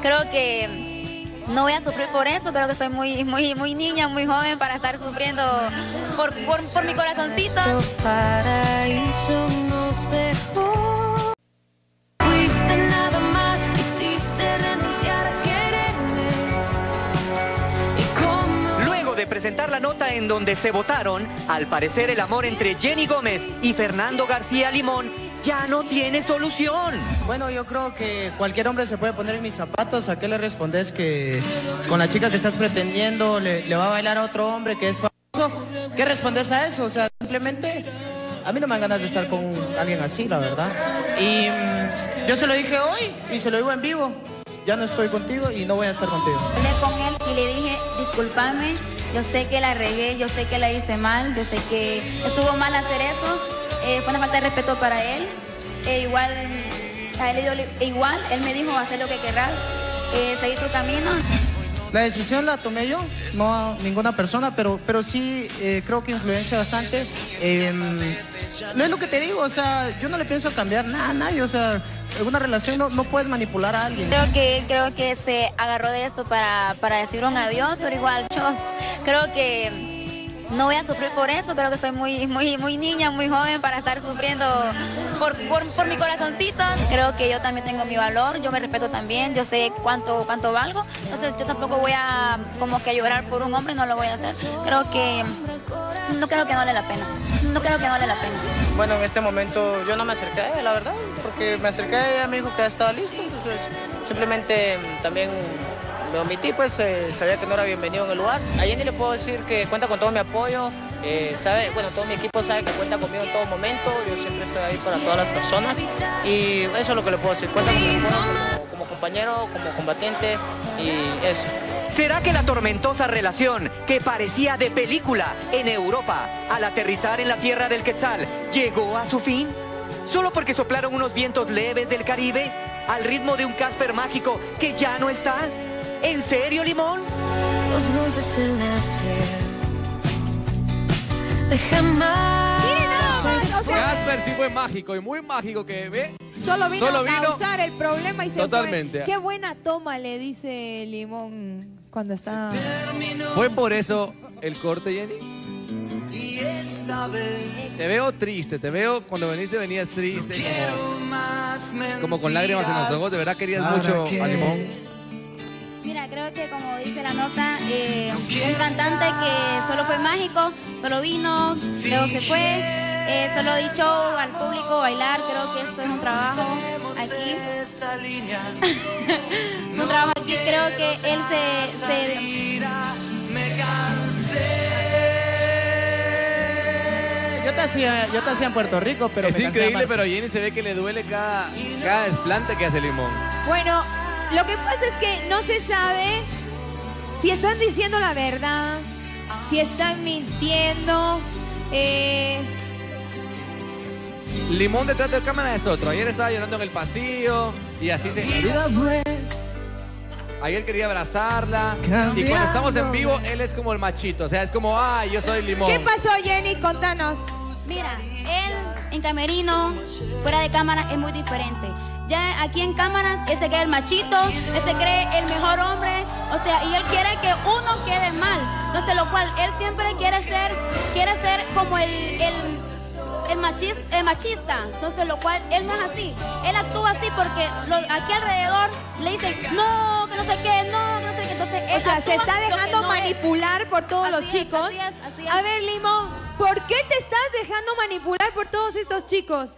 creo que no voy a sufrir por eso. Creo que soy muy, muy, muy niña, muy joven para estar sufriendo por, por, por mi corazoncito. Luego de presentar la nota en donde se votaron, al parecer el amor entre Jenny Gómez y Fernando García Limón ya no tiene solución. Bueno, yo creo que cualquier hombre se puede poner en mis zapatos. ¿A qué le respondes que con la chica que estás pretendiendo le, le va a bailar a otro hombre que es famoso? ¿Qué respondes a eso? O sea, simplemente a mí no me dan ganas de estar con alguien así, la verdad. Y mm, yo se lo dije hoy y se lo digo en vivo. Ya no estoy contigo y no voy a estar contigo. Hablé con él y le dije, discúlpame, yo sé que la regué, yo sé que la hice mal, yo sé que estuvo mal hacer eso, eh, fue una falta de respeto para él. E igual, a él e igual, él me dijo, hacer lo que querrás, eh, seguir tu camino. La decisión la tomé yo, no a ninguna persona, pero, pero sí eh, creo que influencia bastante. Eh, no es lo que te digo, o sea, yo no le pienso cambiar nada a nadie, o sea, en una relación no, no puedes manipular a alguien. Creo que, creo que se agarró de esto para, para decir un adiós, pero igual yo creo que no voy a sufrir por eso, creo que soy muy, muy, muy niña, muy joven para estar sufriendo por, por, por mi corazoncito. Creo que yo también tengo mi valor, yo me respeto también, yo sé cuánto, cuánto valgo, entonces yo tampoco voy a como que llorar por un hombre, no lo voy a hacer. Creo que no creo que no vale la pena, no creo que no vale la pena. Bueno, en este momento yo no me acerqué a la verdad, porque me acerqué a ella, me que ya estaba listo, entonces simplemente también me omití, pues eh, sabía que no era bienvenido en el lugar. A Jenny le puedo decir que cuenta con todo mi apoyo, eh, sabe, bueno, todo mi equipo sabe que cuenta conmigo en todo momento, yo siempre estoy ahí para todas las personas y eso es lo que le puedo decir, cuenta con mi apoyo como, como compañero, como combatiente y eso. ¿Será que la tormentosa relación que parecía de película en Europa al aterrizar en la tierra del Quetzal llegó a su fin? ¿Solo porque soplaron unos vientos leves del Caribe al ritmo de un Casper mágico que ya no está? ¿En serio, Limón? Los golpes en la piel Dejan más Casper sí fue mágico y muy mágico que ve. Solo vino Solo a vino- causar el problema y se Totalmente. fue. Qué buena toma le dice Limón cuando está... ¿Fue por eso el corte, Jenny? Te veo triste, te veo cuando veniste venías triste, como, como con lágrimas en los ojos. ¿De verdad querías ¿Para mucho a Limón? Mira, creo que como dice la nota, eh, un cantante que solo fue mágico, solo vino, luego se fue, eh, solo dicho al público bailar, creo que esto es un trabajo aquí. un trabajo aquí, creo que él se... se Yo te hacía, yo te hacía en Puerto Rico, pero es me increíble, pero Jenny se ve que le duele cada, cada desplante que hace Limón. Bueno, lo que pasa es que no se sabe si están diciendo la verdad, si están mintiendo. eh, Limón detrás de cámara es otro. Ayer estaba llorando en el pasillo y así se. Ayer quería abrazarla. Y cuando estamos en vivo, él es como el machito. O sea, es como, ay, yo soy Limón. ¿Qué pasó, Jenny? Contanos. Mira, él en camerino, fuera de cámara, es muy diferente. Ya aquí en cámaras, él se cree el machito, él se cree el mejor hombre, o sea, y él quiere que uno quede mal. Entonces, lo cual él siempre quiere ser, quiere ser como el, el, el, machis- el machista. Entonces, lo cual él no es así. Él actúa así porque lo- aquí alrededor le dicen, no, que no sé qué, no, que no sé qué. Entonces, él O sea, se está dejando no es. manipular por todos los Así es, chicos. así es, así es. A ver, Limón, ¿por qué te estás dejando manipular por todos estos chicos?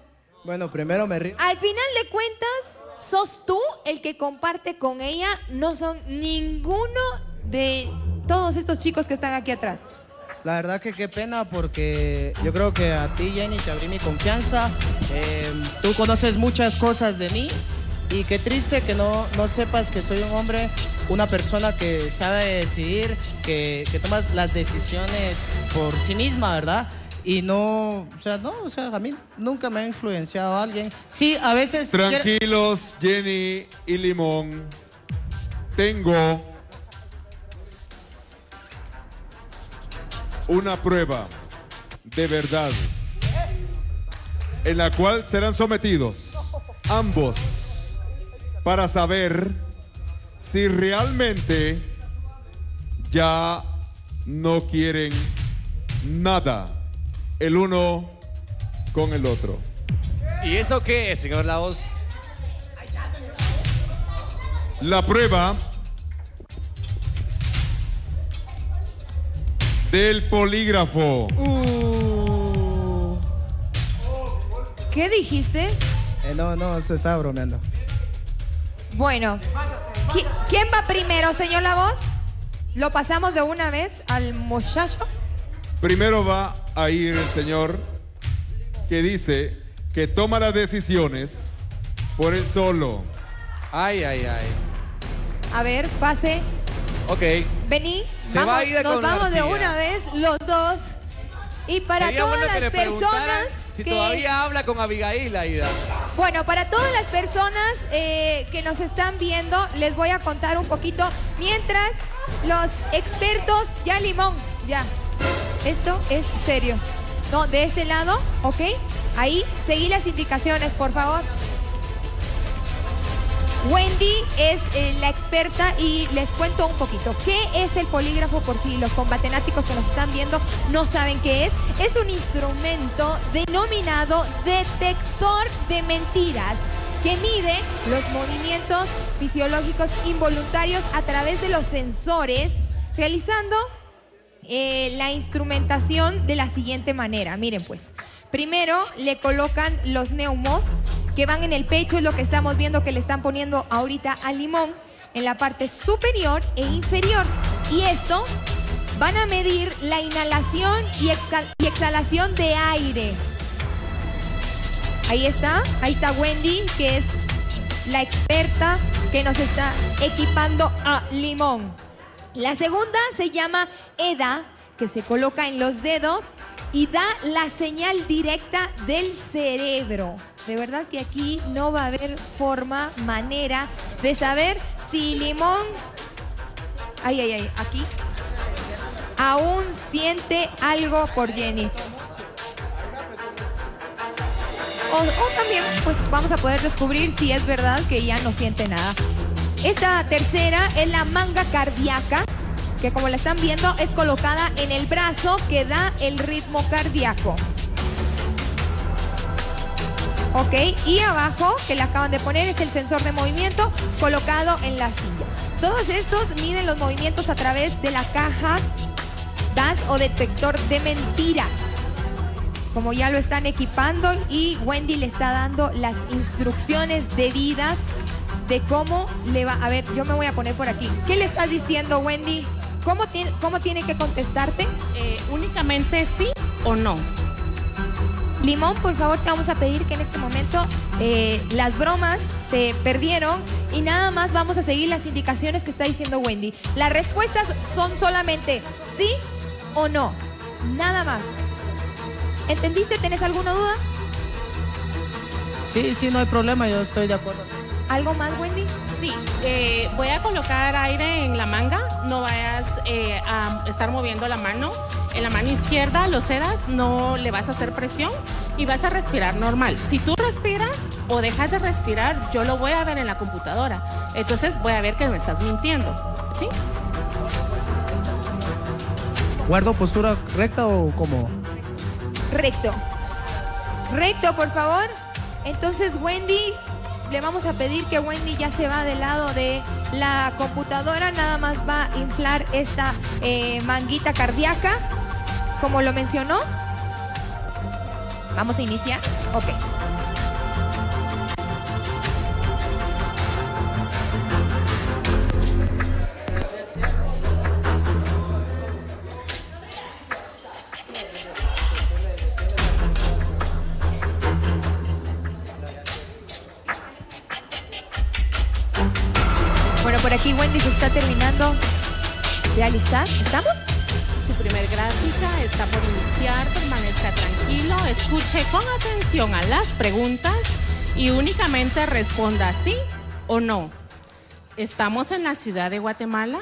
Bueno, primero me río. Al final de cuentas, sos tú el que comparte con ella, no son ninguno de todos estos chicos que están aquí atrás. La verdad que qué pena porque yo creo que a ti, Jenny, te abrí mi confianza. Eh, tú conoces muchas cosas de mí y qué triste que no, no sepas que soy un hombre, una persona que sabe decidir, que, que toma las decisiones por sí misma, ¿verdad? Y no, o sea, no, o sea, a mí nunca me ha influenciado alguien. Sí, a veces... Tranquilos, Jenny y Limón. Tengo una prueba de verdad en la cual serán sometidos ambos para saber si realmente ya no quieren nada el uno con el otro. ¿Y eso qué es, señor Laos? La prueba del polígrafo. Uh. ¿Qué dijiste? Eh, no, no, eso estaba bromeando. Bueno, ¿qui- ¿quién va primero, señor La Voz? ¿Lo pasamos de una vez al muchacho? Primero va a ir el señor que dice que toma las decisiones por él solo. Ay, ay, ay. A ver, pase. Ok. Vení. Se vamos, va Aida nos con vamos de una vez los dos. Y para Sería todas bueno que las personas si que... todavía habla con Abigail, Aida. Bueno, para todas las personas eh, que nos están viendo, les voy a contar un poquito. Mientras los expertos, ya limón, ya. Esto es serio. No, de ese lado, ¿ok? Ahí, seguí las indicaciones, por favor. Wendy es eh, la experta y les cuento un poquito. ¿Qué es el polígrafo por si los combatenáticos que nos están viendo no saben qué es? Es un instrumento denominado detector de mentiras que mide los movimientos fisiológicos involuntarios a través de los sensores, realizando eh, la instrumentación de la siguiente manera. Miren pues, primero le colocan los neumos que van en el pecho, es lo que estamos viendo que le están poniendo ahorita al limón, en la parte superior e inferior. Y estos van a medir la inhalación y, y exhalación de aire. Ahí está, ahí está Wendy, que es la experta que nos está equipando a limón. La segunda se llama EDA, que se coloca en los dedos y da la señal directa del cerebro. De verdad que aquí no va a haber forma, manera de saber si limón... Ay, ay, ay, aquí. Aún siente algo por Jenny. O, también, pues vamos a poder descubrir si es verdad que ya no siente nada. Esta tercera es la manga cardíaca, que como la están viendo es colocada en el brazo que da el ritmo cardíaco. Ok, y abajo, que le acaban de poner, es el sensor de movimiento colocado en la silla. Todos estos miden los movimientos a través de la caja DAS o detector de mentiras como ya lo están equipando y Wendy le está dando las instrucciones debidas de cómo le va. A ver, yo me voy a poner por aquí. ¿Qué le estás diciendo, Wendy? ¿Cómo tiene, cómo tiene que contestarte? Eh, únicamente sí o no. Limón, por favor, te vamos a pedir que en este momento eh, las bromas se perdieron y nada más vamos a seguir las indicaciones que está diciendo Wendy. Las respuestas son solamente sí o no. Nada más. ¿Entendiste? ¿Tienes alguna duda? Sí, sí, no hay problema, yo estoy de acuerdo. ¿Algo más, Wendy? Sí, eh, voy a colocar aire en la manga, no vayas eh, a estar moviendo la mano. En la mano izquierda lo cedas, no le vas a hacer presión y vas a respirar normal. Si tú respiras o dejas de respirar, yo lo voy a ver en la computadora. Entonces voy a ver que me estás mintiendo. ¿Sí? ¿Guardo postura recta o cómo? Recto. Recto, por favor. Entonces, Wendy, le vamos a pedir que Wendy ya se va del lado de la computadora. Nada más va a inflar esta eh, manguita cardíaca, como lo mencionó. Vamos a iniciar. Ok. Por aquí Wendy se está terminando de alistar. ¿Estamos? Su primer gráfica está por iniciar, permanezca tranquilo, escuche con atención a las preguntas y únicamente responda sí o no. ¿Estamos en la ciudad de Guatemala?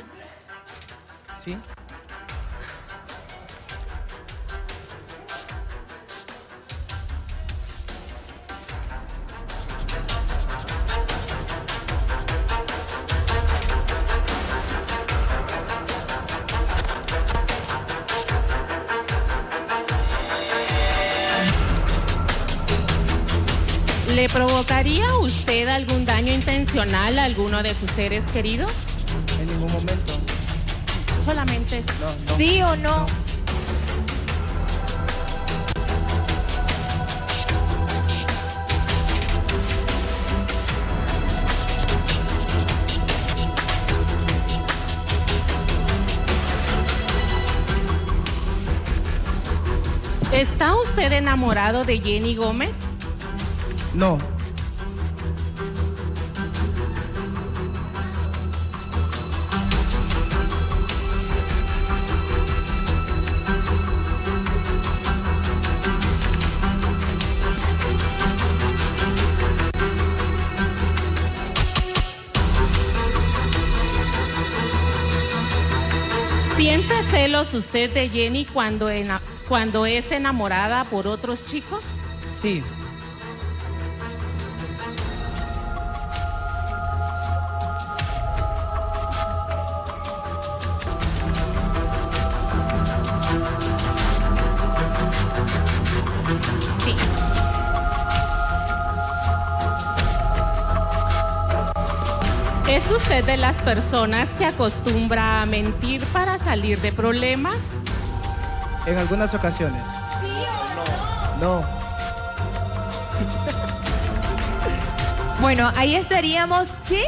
Provocaría usted algún daño intencional a alguno de sus seres queridos? En ningún momento. Solamente es ¿Sí o no? ¿Está usted enamorado de Jenny Gómez? No. ¿Siente celos usted de Jenny cuando, ena- cuando es enamorada por otros chicos? Sí. Personas que acostumbra a mentir para salir de problemas? En algunas ocasiones. No. Bueno, ahí estaríamos. ¿Qué?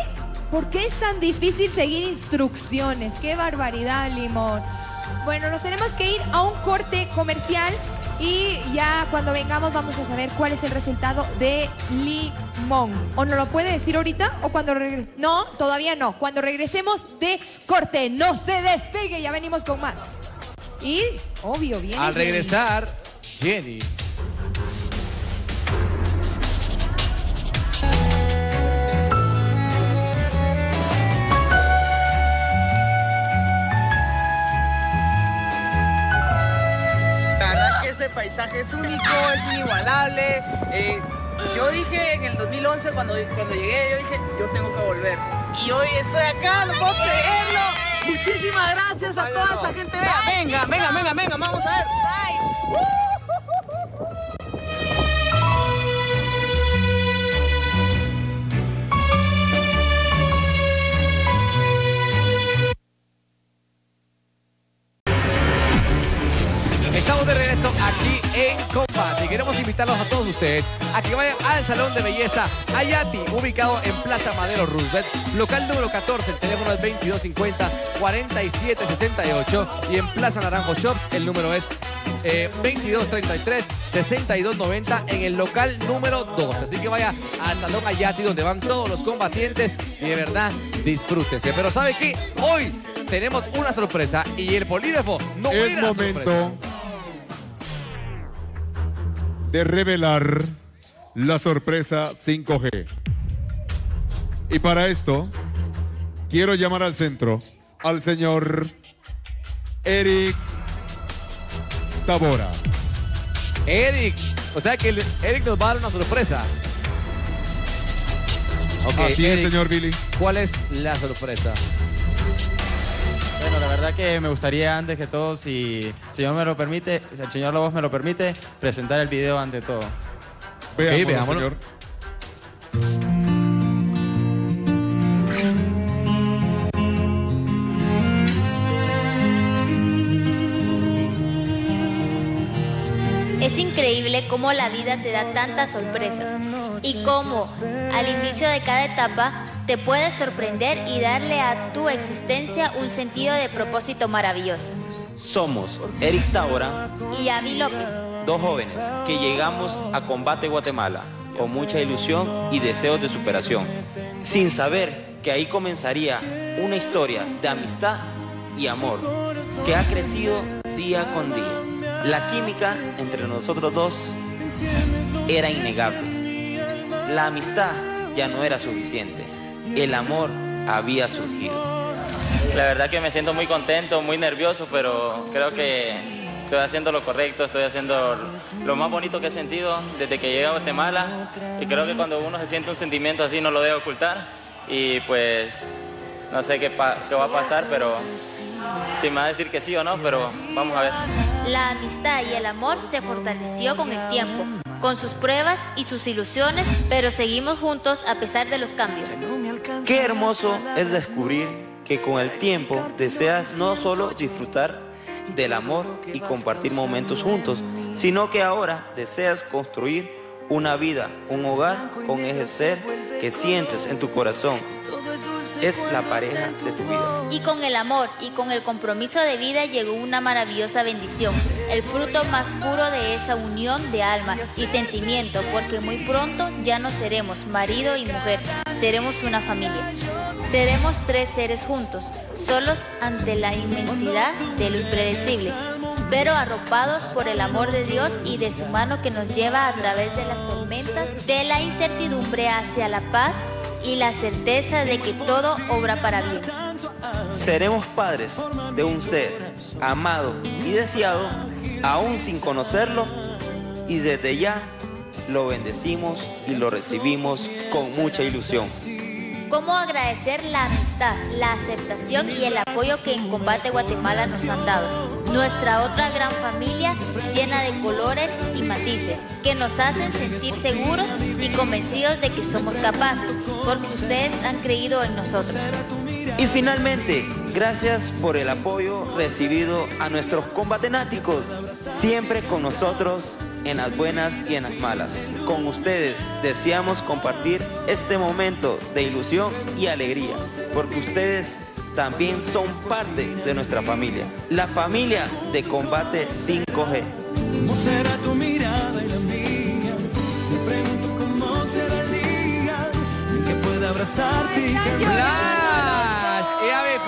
¿Por qué es tan difícil seguir instrucciones? ¡Qué barbaridad, Limón! Bueno, nos tenemos que ir a un corte comercial y ya cuando vengamos vamos a saber cuál es el resultado de Limón. ¿O no lo puede decir ahorita o cuando regrese? No, todavía no. Cuando regresemos de corte, no se despegue, ya venimos con más. Y, obvio, viene. Al regresar, Jenny. La verdad que este paisaje es único, es inigualable. Eh, yo dije en el 2011 cuando, cuando llegué, yo dije, yo tengo que volver. Y hoy estoy acá, no puedo creerlo. Muchísimas gracias a toda esta gente. Vea, venga, venga, venga, venga, vamos a ver. Estamos de regreso aquí en Combate y queremos invitarlos a todos ustedes a que vayan al Salón de Belleza Ayati, ubicado en Plaza Madero Roosevelt, local número 14, el teléfono es 2250-4768 y en Plaza Naranjo Shops el número es eh, 2233-6290 en el local número 12. Así que vaya al Salón Ayati donde van todos los combatientes y de verdad disfrútense. Pero ¿sabe qué? Hoy tenemos una sorpresa y el polígrafo no Es momento sorpresa. De revelar la sorpresa 5G. Y para esto, quiero llamar al centro al señor Eric Tabora. Eric, o sea que el- Eric nos va a dar una sorpresa. Así es, señor Billy. ¿Cuál es la sorpresa? Bueno, la verdad que me gustaría antes que todo, si el señor me lo permite, si el señor Lobos me lo permite, presentar el video ante todo. Veámoslo, veámoslo. señor. Es increíble cómo la vida te da tantas sorpresas y cómo al inicio de cada etapa te puedes sorprender y darle a tu existencia un sentido de propósito maravilloso. Somos Eric Taura, Y Avi López, dos jóvenes que llegamos a Combate Guatemala con mucha ilusión y deseos de superación, sin saber que ahí comenzaría una historia de amistad y amor que ha crecido día con día. La química entre nosotros dos era innegable. La amistad ya no era suficiente. El amor había surgido. La verdad que me siento muy contento, muy nervioso, pero creo que estoy haciendo lo correcto, estoy haciendo lo más bonito que he sentido desde que llegué a Guatemala y creo que cuando uno se siente un sentimiento así no lo debe ocultar y pues no sé qué, qué va a pasar, pero si me va a decir que sí o no, pero vamos a ver. la amistad y el amor se fortaleció con el tiempo, con sus pruebas y sus ilusiones, pero seguimos juntos a pesar de los cambios. Qué hermoso es descubrir que con el tiempo deseas no solo disfrutar del amor y compartir momentos juntos, sino que ahora deseas construir una vida, un hogar con ese ser que sientes en tu corazón. Es la pareja de tu vida. Y con el amor y con el compromiso de vida llegó una maravillosa bendición, el fruto más puro de esa unión de alma y sentimiento, porque muy pronto ya no seremos marido y mujer, seremos una familia. Seremos tres seres juntos, solos ante la inmensidad de lo impredecible, pero arropados por el amor de Dios y de su mano que nos lleva a través de las tormentas, de la incertidumbre hacia la paz y la certeza de que todo obra para bien. Seremos padres de un ser amado y deseado, aún sin conocerlo, y desde ya lo bendecimos y lo recibimos con mucha ilusión. ¿Cómo agradecer la amistad, la aceptación y el apoyo que en Combate Guatemala nos han dado? Nuestra otra gran familia llena de colores y matices que nos hacen sentir seguros y convencidos de que somos capaces, porque ustedes han creído en nosotros. Y finalmente, gracias por el apoyo recibido a nuestros combatenáticos, siempre con nosotros en las buenas y en las malas. Con ustedes deseamos compartir este momento de ilusión y alegría, porque ustedes también son parte de nuestra familia, la familia de combate 5G. ¿Cómo será tu mirada y la mía? Me pregunto cómo será el día abrazarte y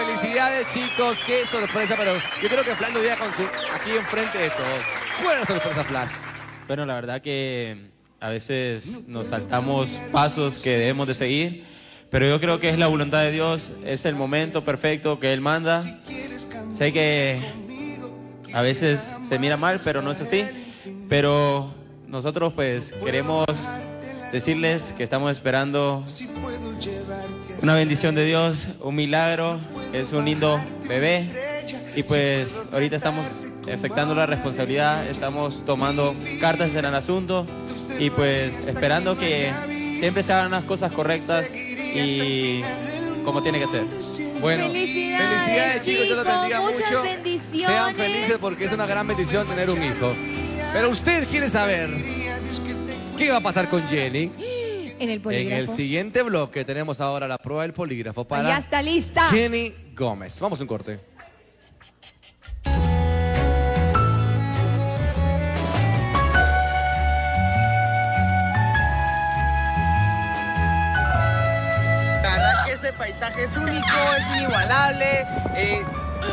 felicidades chicos, qué sorpresa, pero yo creo que Flash lo diga con su, aquí enfrente de todos. Buena sorpresa, Flash. Bueno, la verdad que a veces nos saltamos pasos que debemos de seguir, pero yo creo que es la voluntad de Dios, es el momento perfecto que Él manda. Sé que a veces se mira mal, pero no es así. Pero nosotros pues queremos decirles que estamos esperando una bendición de Dios, un milagro, es un lindo bebé. Y pues ahorita estamos aceptando la responsabilidad, estamos tomando cartas en el asunto y pues esperando que siempre se hagan las cosas correctas y como tiene que ser. Bueno, Felicidades, felicidades chicos, Dios los bendiga mucho. bendiciones. Sean felices porque es una gran bendición tener un hijo. Pero usted quiere saber qué va a pasar con Jenny. En el En polígrafo. el siguiente bloque tenemos ahora la prueba del polígrafo para Ya está lista. Jenny Gómez. Vamos a un corte. La verdad que este paisaje es único, es inigualable. Eh,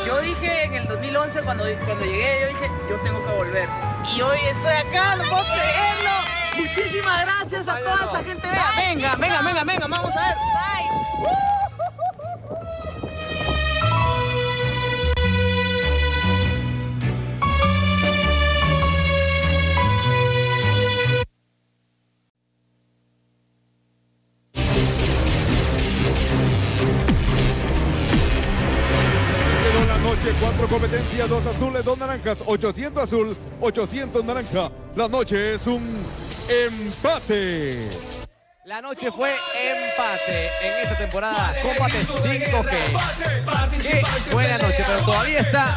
yo dije en el 2011 cuando, cuando llegué, yo dije, yo tengo que volver. Y hoy estoy acá, no puedo creerlo. Muchísimas gracias a toda esa gente. Vea, venga, venga, venga, venga, vamos a ver. Quedó la noche, cuatro competencias, dos azules, dos naranjas, 800 azul, 800 naranja. La noche es un empate. La noche fue empate en esta temporada. Combate 5G. Qué buena noche, pero todavía está.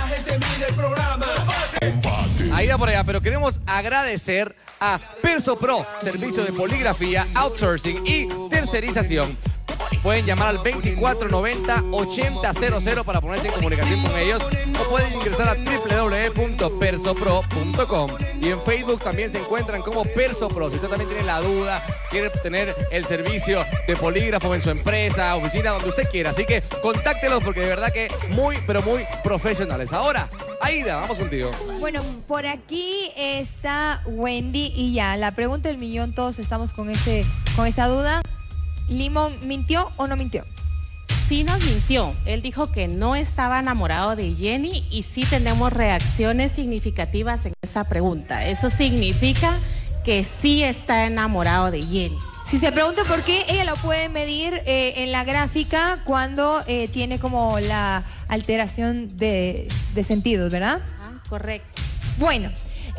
Ahí va por allá, pero queremos agradecer a Perso Pro, servicio de poligrafía, outsourcing y tercerización. Pueden llamar al 2490-8000 para ponerse en comunicación con ellos o pueden ingresar a www.persopro.com y en Facebook también se encuentran como Perso Pro. Si usted también tiene la duda, quiere tener el servicio de polígrafo en su empresa, oficina, donde usted quiera. Así que contáctelos porque de verdad que muy, pero muy profesionales. Ahora, Aida, vamos contigo. Bueno, por aquí está Wendy y ya, la pregunta del millón, todos estamos con, ese, con esa duda. ¿Limón mintió o no mintió? Sí nos mintió. Él dijo que no estaba enamorado de Jenny y sí tenemos reacciones significativas en esa pregunta. Eso significa que sí está enamorado de Jenny. Si se pregunta por qué, ella lo puede medir eh, en la gráfica cuando eh, tiene como la alteración de, de sentidos, ¿verdad? correcto. Bueno,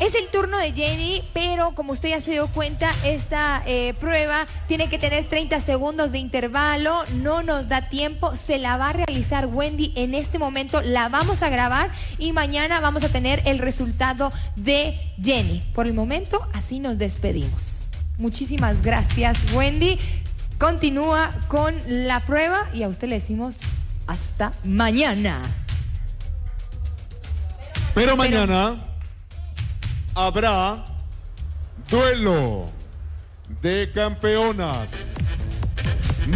es el turno de Jenny, pero como usted ya se dio cuenta, esta eh, prueba tiene que tener 30 segundos de intervalo, no nos da tiempo, se la va a realizar Wendy en este momento, la vamos a grabar y mañana vamos a tener el resultado de Jenny. Por el momento, así nos despedimos. Muchísimas gracias, Wendy. Continúa con la prueba y a usted le decimos hasta mañana. Pero mañana habrá duelo de campeonas.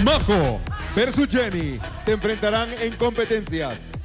Majo versus Jenny se enfrentarán en competencias.